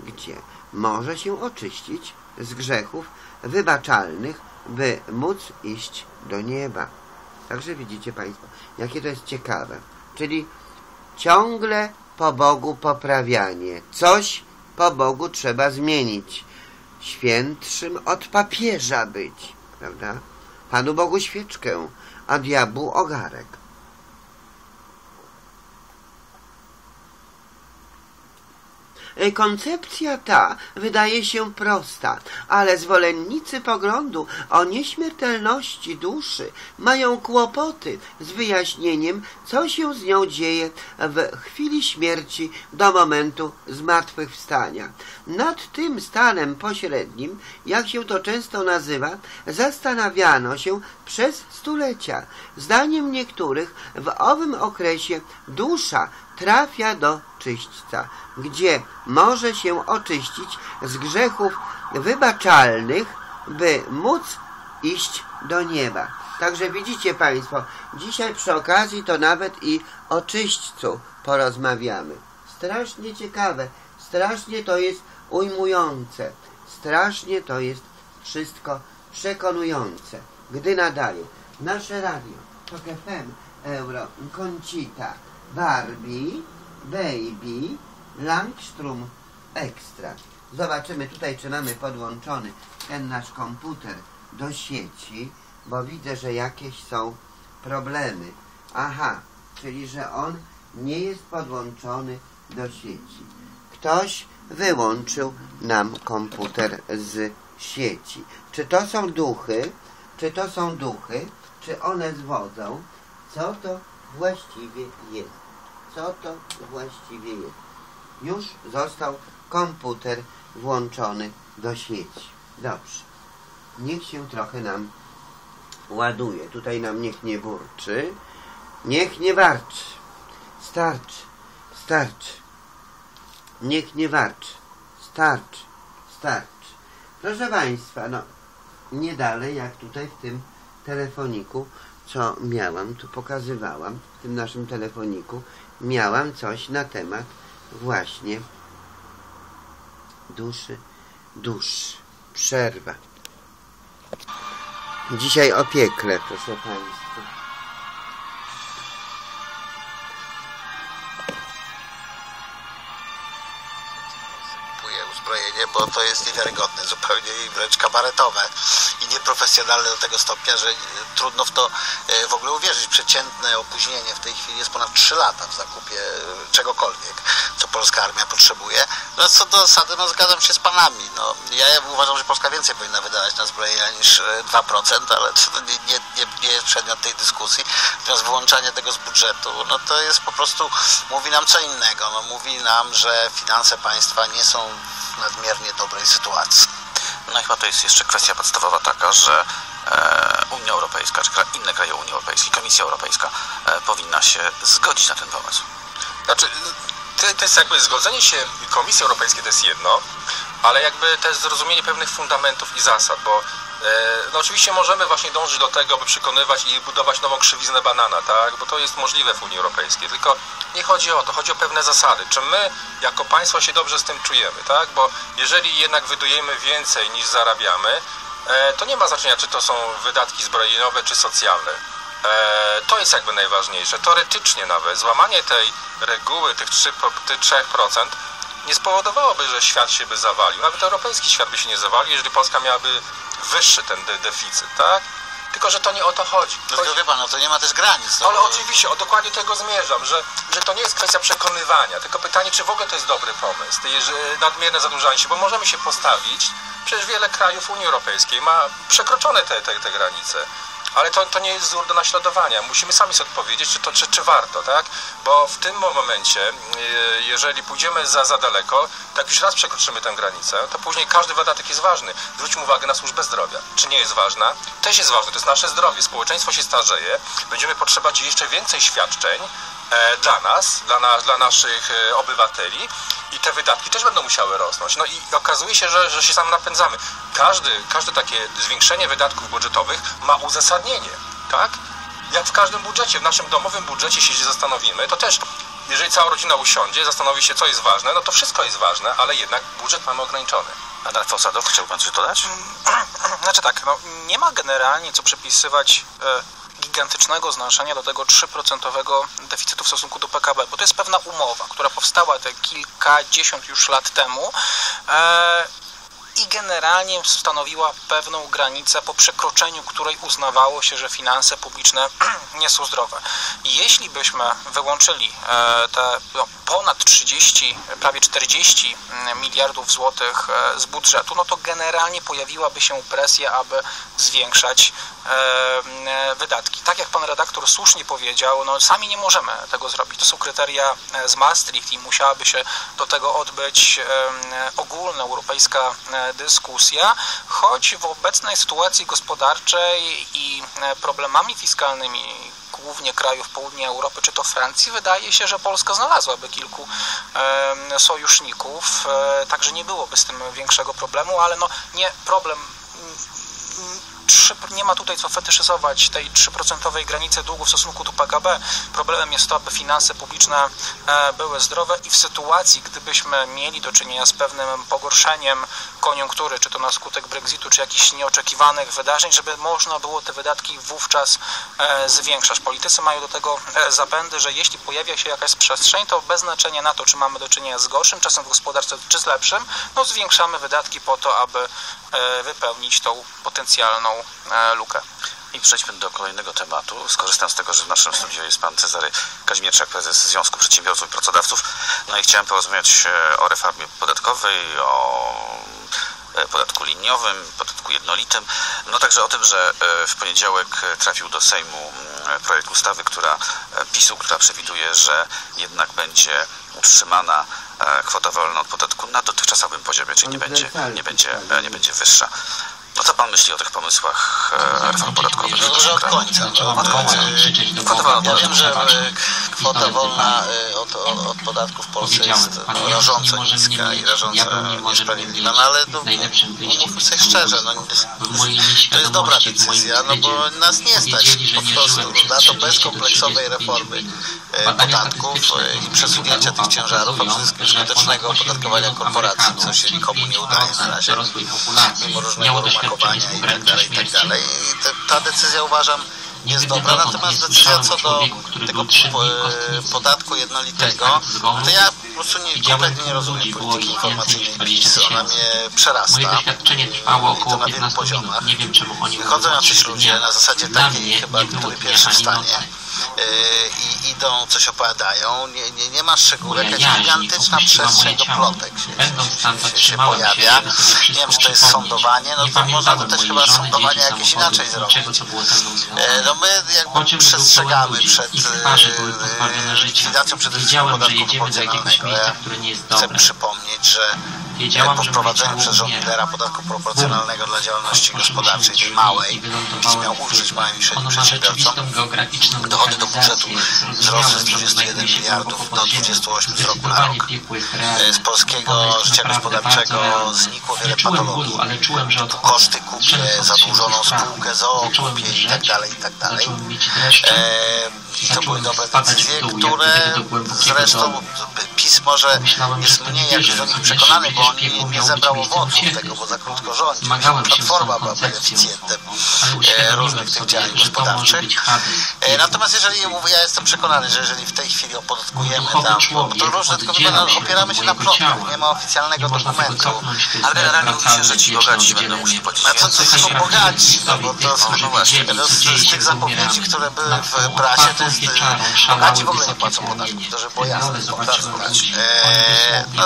gdzie może się oczyścić z grzechów wybaczalnych, by móc iść do nieba. Także widzicie Państwo, jakie to jest ciekawe. Czyli ciągle po Bogu poprawianie. Coś po Bogu trzeba zmienić. Świętszym od papieża być, prawda? Panu Bogu świeczkę, a diabłu ogarek. Koncepcja ta wydaje się prosta, ale zwolennicy poglądu o nieśmiertelności duszy mają kłopoty z wyjaśnieniem, co się z nią dzieje w chwili śmierci do momentu zmartwychwstania. Nad tym stanem pośrednim, jak się to często nazywa, zastanawiano się przez stulecia. Zdaniem niektórych w owym okresie dusza trafia do czyśćca, gdzie może się oczyścić z grzechów wybaczalnych, by móc iść do nieba. Także widzicie Państwo, dzisiaj przy okazji to nawet i o czyśćcu porozmawiamy. Strasznie ciekawe, strasznie to jest ujmujące, strasznie to jest wszystko przekonujące. Gdy nadaje nasze radio, to FM, Euro, Concita, Barbie, Baby, Langstrom Extra. Zobaczymy tutaj, czy mamy podłączony ten nasz komputer do sieci, bo widzę, że jakieś są problemy. Aha, czyli że on nie jest podłączony do sieci. Ktoś wyłączył nam komputer z sieci. Czy to są duchy? Czy to są duchy? Czy one zwodzą? Co to właściwie jest? Co to właściwie jest? Już został komputer włączony do sieci. Dobrze. Niech się trochę nam ładuje. Tutaj nam niech nie burczy. Niech nie warczy. Starczy. Starczy. Niech nie warczy. Starczy. Starczy. Proszę Państwa, no nie dalej jak tutaj w tym telefoniku, co miałam, tu pokazywałam, w tym naszym telefoniku, miałam coś na temat właśnie duszy, duszy. Przerwa. Dzisiaj o piekle, proszę Państwa. Bo to jest niewiarygodne, zupełnie i wręcz kabaretowe i nieprofesjonalne do tego stopnia, że trudno w to e, w ogóle uwierzyć. Przeciętne opóźnienie w tej chwili jest ponad 3 lata w zakupie e, czegokolwiek, co polska armia potrzebuje. No co do zasady, no zgadzam się z panami. No, ja uważam, że Polska więcej powinna wydawać na zbrojenia niż e, 2%, ale to nie, nie, nie, nie jest przedmiot tej dyskusji. Natomiast wyłączanie tego z budżetu, no to jest po prostu, mówi nam co innego. No, mówi nam, że finanse państwa nie są nadmiernie dobrej sytuacji. No i chyba to jest jeszcze kwestia podstawowa taka, że e, Unia Europejska, czy inne kraje Unii Europejskiej, Komisja Europejska e, powinna się zgodzić na ten pomysł. Znaczy, to, jest jakby zgodzenie się Komisji Europejskiej to jest jedno, ale jakby też zrozumienie pewnych fundamentów i zasad, bo no oczywiście możemy właśnie dążyć do tego, by przekonywać i budować nową krzywiznę banana, tak? Bo to jest możliwe w Unii Europejskiej, tylko nie chodzi o to, chodzi o pewne zasady. Czy my jako państwo się dobrze z tym czujemy, tak? Bo jeżeli jednak wydujemy więcej niż zarabiamy, e, to nie ma znaczenia, czy to są wydatki zbrojeniowe, czy socjalne. E, to jest jakby najważniejsze. Teoretycznie nawet złamanie tej reguły, tych 3%, tych 3% nie spowodowałoby, że świat się by zawalił. Nawet europejski świat by się nie zawalił, jeżeli Polska miałaby wyższy ten de deficyt, tak? Tylko, że to nie o to chodzi. No Chodzi- wie pan, no to nie ma też granic. No, ale oczywiście, o dokładnie tego zmierzam, że, że to nie jest kwestia przekonywania, tylko pytanie, czy w ogóle to jest dobry pomysł, nadmierne zadłużanie się, bo możemy się postawić, przecież wiele krajów Unii Europejskiej ma przekroczone te, te, te granice. Ale to, to nie jest wzór do naśladowania. Musimy sami sobie odpowiedzieć, czy, to, czy, czy warto, tak? Bo w tym momencie, e, jeżeli pójdziemy za, za daleko, to jak już raz przekroczymy tę granicę, to później każdy wydatek jest ważny. Zwróćmy uwagę na służbę zdrowia. Czy nie jest ważna? Też jest ważne, to jest nasze zdrowie. Społeczeństwo się starzeje, będziemy potrzebować jeszcze więcej świadczeń dla nas, dla, nas, dla naszych e, obywateli i te wydatki też będą musiały rosnąć. No i okazuje się, że, że się sam napędzamy. Każdy, każde takie zwiększenie wydatków budżetowych ma uzasadnienie, tak? Jak w każdym budżecie, w naszym domowym budżecie się zastanowimy, to też jeżeli cała rodzina usiądzie, zastanowi się, co jest ważne, no to wszystko jest ważne, ale jednak budżet mamy ograniczony. Adam Fosadow, chciałby pan coś dodać? Znaczy tak, no, nie ma generalnie co przypisywać e, gigantycznego znaczenia do tego 3% deficytu w stosunku do PKB, bo to jest pewna umowa, która powstała te kilkadziesiąt już lat temu. E, i generalnie stanowiła pewną granicę, po przekroczeniu której uznawało się, że finanse publiczne nie są zdrowe. Jeśli byśmy wyłączyli e, te no, ponad 30, prawie 40 miliardów złotych e, z budżetu, no to generalnie pojawiłaby się presja, aby zwiększać e, e, wydatki. Tak jak pan redaktor słusznie powiedział, no sami nie możemy tego zrobić. To są kryteria z Maastricht i musiałaby się do tego odbyć e, ogólna europejska dyskusja, choć w obecnej sytuacji gospodarczej i e, problemami fiskalnymi głównie krajów południa Europy, czy to Francji, wydaje się, że Polska znalazłaby kilku sojuszników, e, także nie byłoby z tym większego problemu, ale no nie problem 3, nie ma tutaj co fetyszyzować tej 3% granicy długu w stosunku do PKB. Problemem jest to, aby finanse publiczne e, były zdrowe i w sytuacji, gdybyśmy mieli do czynienia z pewnym pogorszeniem koniunktury, czy to na skutek Brexitu, czy jakichś nieoczekiwanych wydarzeń, żeby można było te wydatki wówczas e, zwiększać. Politycy mają do tego e, zapędy, że jeśli pojawia się jakaś przestrzeń, to bez znaczenia na to, czy mamy do czynienia z gorszym czasem w gospodarce, czy z lepszym, no zwiększamy wydatki po to, aby wypełnić tą potencjalną lukę. I przejdźmy do kolejnego tematu. Skorzystam z tego, że w naszym studiu jest pan Cezary Kazimierczak, prezes Związku Przedsiębiorców i Pracodawców. No i chciałem porozmawiać e, o reformie podatkowej, o e, podatku liniowym, podatku jednolitym. No także o tym, że e, w poniedziałek trafił do Sejmu projekt ustawy, która PiSu, która przewiduje, że jednak będzie utrzymana kwota wolna od podatku na dotychczasowym poziomie, czyli nie będzie, nie będzie, nie będzie wyższa. No co pan myśli o tych pomysłach e, reform podatkowych? Może od końca. Od końca. Ja wiem, że kwota wolna e, od, od, od podatku w Polsce jest no, rażąco niska i rażąco niesprawiedliwa, no ale no, umówmy sobie szczerze, no, to jest dobra decyzja, no bo nas nie stać po prostu na to bez kompleksowej reformy e, podatków i przesunięcia tych ciężarów, a przede wszystkim skutecznego opodatkowania korporacji, co się nikomu nie udaje na razie, mimo różnego opakowania i tak dalej, i tak dalej. I te, ta decyzja uważam jest dobra, natomiast decyzja co do tego podatku jednolitego, to ja po prostu nie, kompletnie nie rozumiem polityki informacyjnej PiS, ona mnie przerasta. I to na wielu poziomach. Wychodzą jacyś ludzie na zasadzie takiej chyba, który pierwszy wstanie i idą, coś opowiadają, nie, nie, nie ma szczegółów, jakaś gigantyczna przestrzeń do plotek się, się, się pojawia. Nie wiem, czy to jest sądowanie, no to można to też chyba sądowanie jakieś inaczej zrobić. No my jakby przestrzegamy przed likwidacją przede wszystkim podatku proporcjonalnego. Ja chcę przypomnieć, że po wprowadzeniu przez rząd lidera podatku proporcjonalnego dla działalności gospodarczej, tej małej, PiS miał ulżyć małym i średnim przedsiębiorcom, dochody do budżetu wzrosły z 21 miliardów do 28 z roku na rok. Z polskiego życia gospodarczego znikło wiele patologii. Koszty kupie, zadłużoną spółkę, ZOO kupie i tak dalej, i tak dalej. To były dobre decyzje, które zresztą PiS może jest mniej jakiś do nich przekonany, bo on nie, nie zebrał owoców tego, bo za krótko rządził. Platforma była beneficjentem różnych tych działań gospodarczych. Natomiast jeżeli, ja jestem przekonany, że jeżeli w tej chwili opodatkujemy tam, bo to różne, tylko opieramy się na plotkach, nie ma oficjalnego dokumentu. Ale generalnie mówi się, że ci bogaci będą musieli płacić A co, co są bogaci? No bo to no, z, z tych zapowiedzi, które były w prasie, to jest bogaci w ogóle nie płacą podatku, to żeby było jasne, eee, no,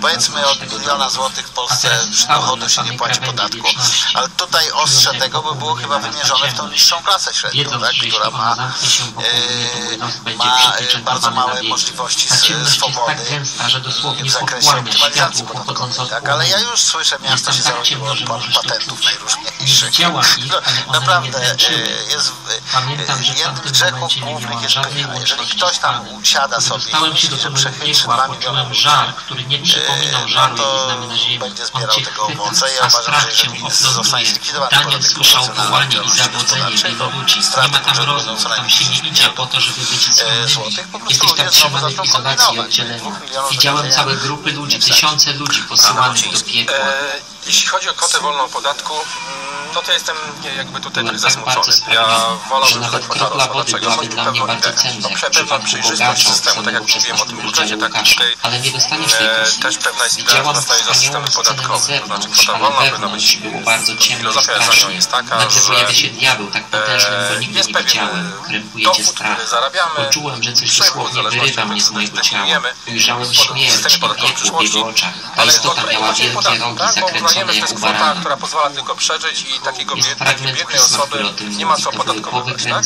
powiedzmy od miliona złotych w Polsce przy dochodu się nie płaci podatku, ale tutaj ostrze tego by było chyba wymierzone w tą niższą klasę średnią, tak, która ma, e, ma bardzo małe możliwości swobody w zakresie optymalizacji podatkowej, tak, ale ja już słyszę, miasto się zarobiło od patentów najróżniejszych. No, naprawdę, e, jest jednym z grzechów głównych jest pycha. Jeżeli ktoś tam usiada sobie i myśli, że przechytrzy 2 miliony ludzi, no to będzie zbierał tego owoce. Ja uważam, że jeżeli zostanie zlikwidowany podatek proporcjonalny działalności gospodarczej, to straty budżetu będą co najmniej 10 miliardów złotych. Po prostu ludzie znowu zaczną kombinować. Widziałem całe grupy ludzi, tysiące ludzi posyłanych do piekła. Jeśli chodzi o kwotę wolną podatku, no to jestem jakby tutaj tak zasmucony. Ja wolałbym, żeby kwota rosła. Dlaczego? Chodzi dla mnie bardzo cenny. Po pewna przejrzystość systemu, tak jak mówiłem o tym budżecie, tak i tutaj ale nie dostaniesz tej e, też pewna jest idea nastaje za systemem podatkowym. To znaczy kwota wolna powinna być, filozofia za nią jest taka, Nagle pojawia się diabeł tak potężny, bo nigdy nie widziałem. Krępuje cię strach. Poczułem, że coś dosłownie wyrywa mnie z mojego ciała. Ujrzałem śmierć i piekło w jego oczach. Ta istota miała wielkie rogi zakręcone jak u barana. która pozwala tylko przeżyć i takiego takiej biednej osoby nie ma co opodatkowywać. Tak?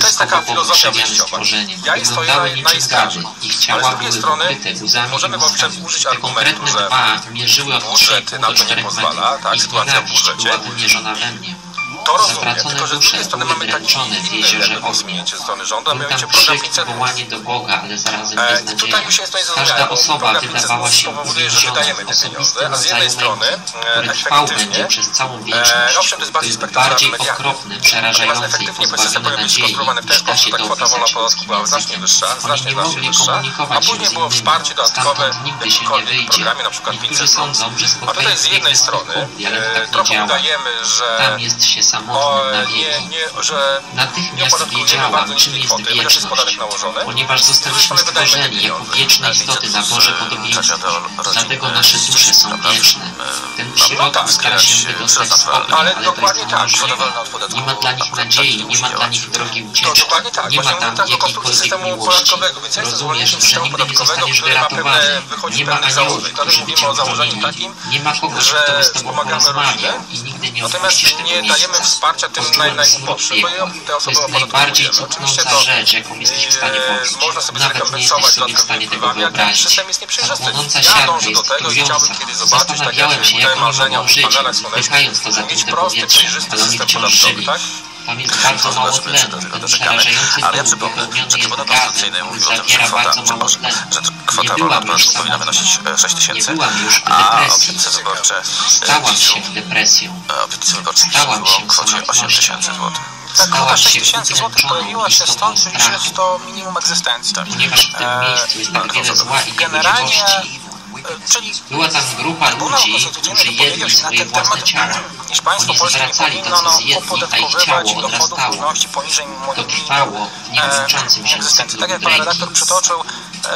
To jest taka filozofia wyjściowa. Ja i stoję na, na jej straży. Ale z drugiej strony możemy wówczas użyć argumentu, że budżet na to nie pozwala, tak, sytuacja w budżecie to rozumiem, tylko że z drugiej strony mamy taki inny posunięcie ze do Boga, ale zarazem e, I tutaj osoba program 500 spowoduje, że wydajemy te pieniądze, a z e, przez całą e, wieczność, owszem jest bardziej spektakularne okropne, przerażające natomiast efektywnie procesy powinny być kontrolowane w ten sposób, ta kwota wolna podatku była znacznie wyższa, znacznie, znacznie wyższa, a później było wsparcie dodatkowe w jakimkolwiek programie, na przykład 500 A tutaj z jednej strony e, trochę udajemy, że na biegu. Natychmiast wiedziałam, czym jest wieczność, ponieważ zostaliśmy stworzeni jako wieczne istoty na Boże podobieństwo. Dlatego nasze dusze są wieczne. Ten przyrodek stara się wydostać z ale to jest niemożliwe. Nie ma dla nich nadziei, nie ma dla nich drogi ucieczki, nie ma tam jakiejkolwiek miłości. Rozumiesz, że nigdy nie zostaniesz wyratowany. Nie ma aniołów, którzy by cię ocalili. Nie ma kogoś, kto by z tobą porozmawiał i nigdy nie opuścisz tego miejsca udzielamy wsparcia tym naj, najuboższym, bo te osoby to jest najbardziej Oczywiście to rzecz, jaką jesteśmy w stanie e, poczuć. Można sobie Nawet zrekompensować dodatkowe wpływami, ale system jest nieprzejrzysty. Ja dążę do tego i chciałbym kiedyś zobaczyć, tak jak te marzenia o panelach słonecznych, mieć prosty, przejrzysty system podatkowy, tak? To zobaczmy, czy do tego doczekamy. Ale ja przypomnę, że Trybunał Konstytucyjny mówił o tym, że kwota, że, może, że kwota wolna powinna wynosić e, 6 tysięcy, a obietnice wyborcze e, PiSu, e, obietnice wyborcze PiSu było o kwocie 8 tysięcy złotych. Ta kwota 6 tysięcy złotych pojawiła się stąd, że jest to minimum egzystencji. Tak. E, generalnie Czyli była tam grupa ludzi, którzy jedli swoje własne ciała. Oni zwracali to, co zjedli, a ich ciało odrastało. To trwało w niekończącym się cyklu Drake.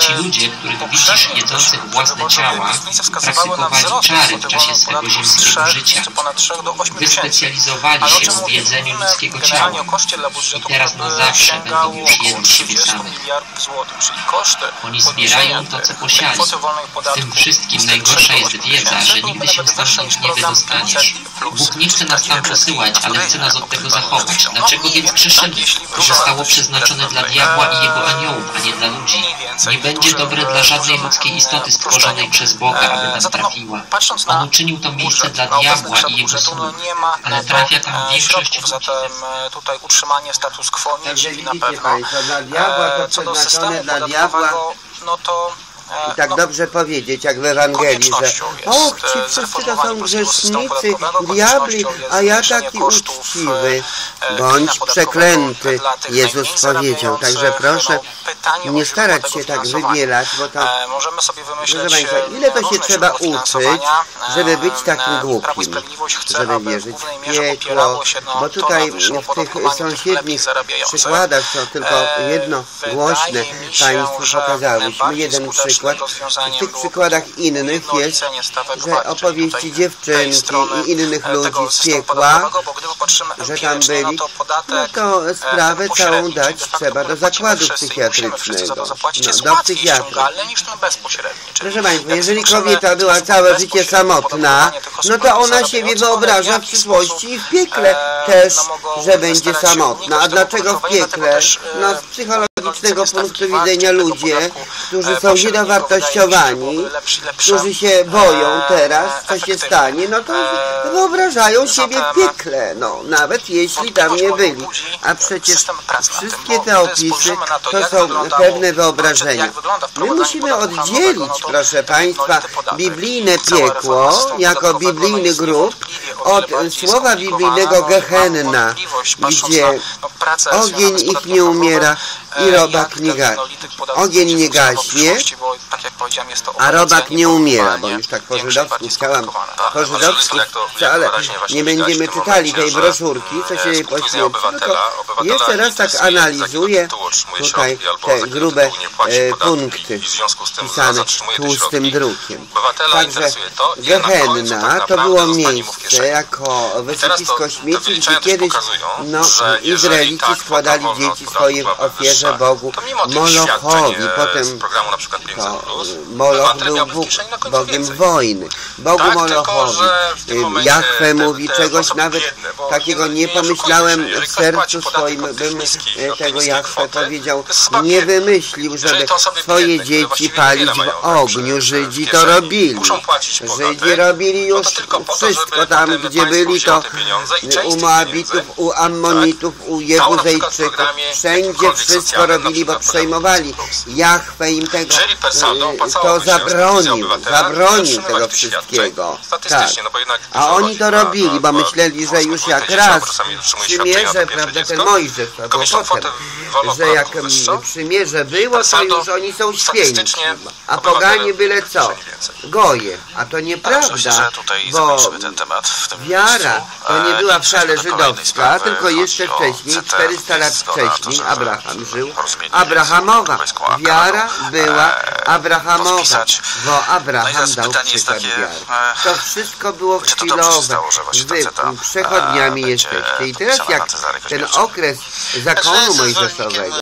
Ci ludzie, których widzisz jedzących własne ciała, praktykowali czary w czasie swego ziemskiego życia. Wyspecjalizowali się w jedzeniu ludzkiego ciała. I teraz na zawsze będą już jedli siebie samych. Oni zbierają to, co posiali. Z tym wszystkim najgorsza jest wiedza, że nigdy się stąd nie wydostaniesz. Bóg nie chce nas tam posyłać, ale chce nas od tego zachować. Dlaczego więc grzeszymy? Zostało przeznaczone dla diabła i jego aniołów, a nie dla ludzi. Nie będzie dobre dla żadnej ludzkiej istoty stworzonej przez Boga, aby nas no, trafiła. On uczynił to miejsce dla no, diabła i jego no, synów, ale trafia tam e, większość ludzi. Zatem e, tutaj utrzymanie status quo nie dziwi na pewno. E, co do systemu podatkowego, no to i tak no, dobrze powiedzieć, jak w Ewangelii, że och, ci wszyscy to są grzesznicy, diabli, a ja taki uczciwy, bądź przeklęty, Jezus powiedział. Także proszę nie starać się tak wybielać, bo to, proszę Państwa, ile to się trzeba uczyć, żeby być takim głupim, żeby wierzyć w piekło, bo tutaj w tych sąsiednich przykładach, to tylko jedno głośne Państwu pokazałyśmy, jeden przykład przykład. W tych przykładach innych jest, że opowieści dziewczynki i innych ludzi z piekła, że tam byli, no to sprawę całą dać trzeba do zakładu psychiatrycznego, no, do psychiatry. Proszę Państwa, jeżeli kobieta była całe życie samotna, no to ona siebie wyobraża w przyszłości i w piekle też, że będzie samotna. A dlaczego w piekle? No z psychologicznego punktu widzenia ludzie, którzy są nie przewartościowani, którzy się boją teraz, co się stanie, no to wyobrażają siebie piekle, no, nawet jeśli tam nie byli. A przecież wszystkie te opisy to są pewne wyobrażenia. My musimy oddzielić, proszę Państwa, biblijne piekło jako biblijny grób od słowa biblijnego gehenna, gdzie ogień ich nie umiera, i robak nie gaśnie. Ogień nie gaśnie, a robak nie umiera, bo już tak po żydowsku chciałam, po żydowsku wcale nie będziemy czytali tej broszurki, co się jej poświęci, no jeszcze raz tak analizuję tutaj te grube e, punkty pisane tłustym drukiem. Także Gehenna to było miejsce jako wysypisko śmieci, gdzie kiedyś no, Izraelici składali dzieci swoich ofierze służę Bogu Molochowi, potem przykład 500+, to Moloch był Bóg, Bogiem wojny. Bogu Tak, Molochowi. momencie Jachwę te- mówi te czegoś osoby nawet biedne, takiego nie- nie pomyślałem się, w sercu swoim, bym e, tej tego Jachwę powiedział, nie wymyślił, żeby swoje dzieci palić w tak ogniu. Żydzi to robili. Żydzi robili no już wszystko tam, potem gdzie byli, to te u Moabitów, u Ammonitów, u w Jebuzejczyków, wszędzie wszystko socjalnym, na robili, bo przejmowali. Jachwę im tego e, to zabronił, zabronił tego wszystkiego. Tak. No bo A oni to robili, bo myśleli, że już jak raz przymierze, prawda, ten Mojżesz, myślą potem, że jak przymierze było, to już oni są święci, a poganie byle co, goje, a to nieprawda, bo wiara to nie E, była przejdźmy wcale żydowska, tylko jeszcze wcześniej, CETER. 400 lat wcześniej, Abraham żył, porozumienie Abrahamowa, wiara była e, Abrahamowa, bo No Abraham teraz dał przykład wiary. e, To wszystko było chwilowe, wy przechodniami e, będzie jesteście. I teraz jak ten okres zakonu Że jestem mojżeszowego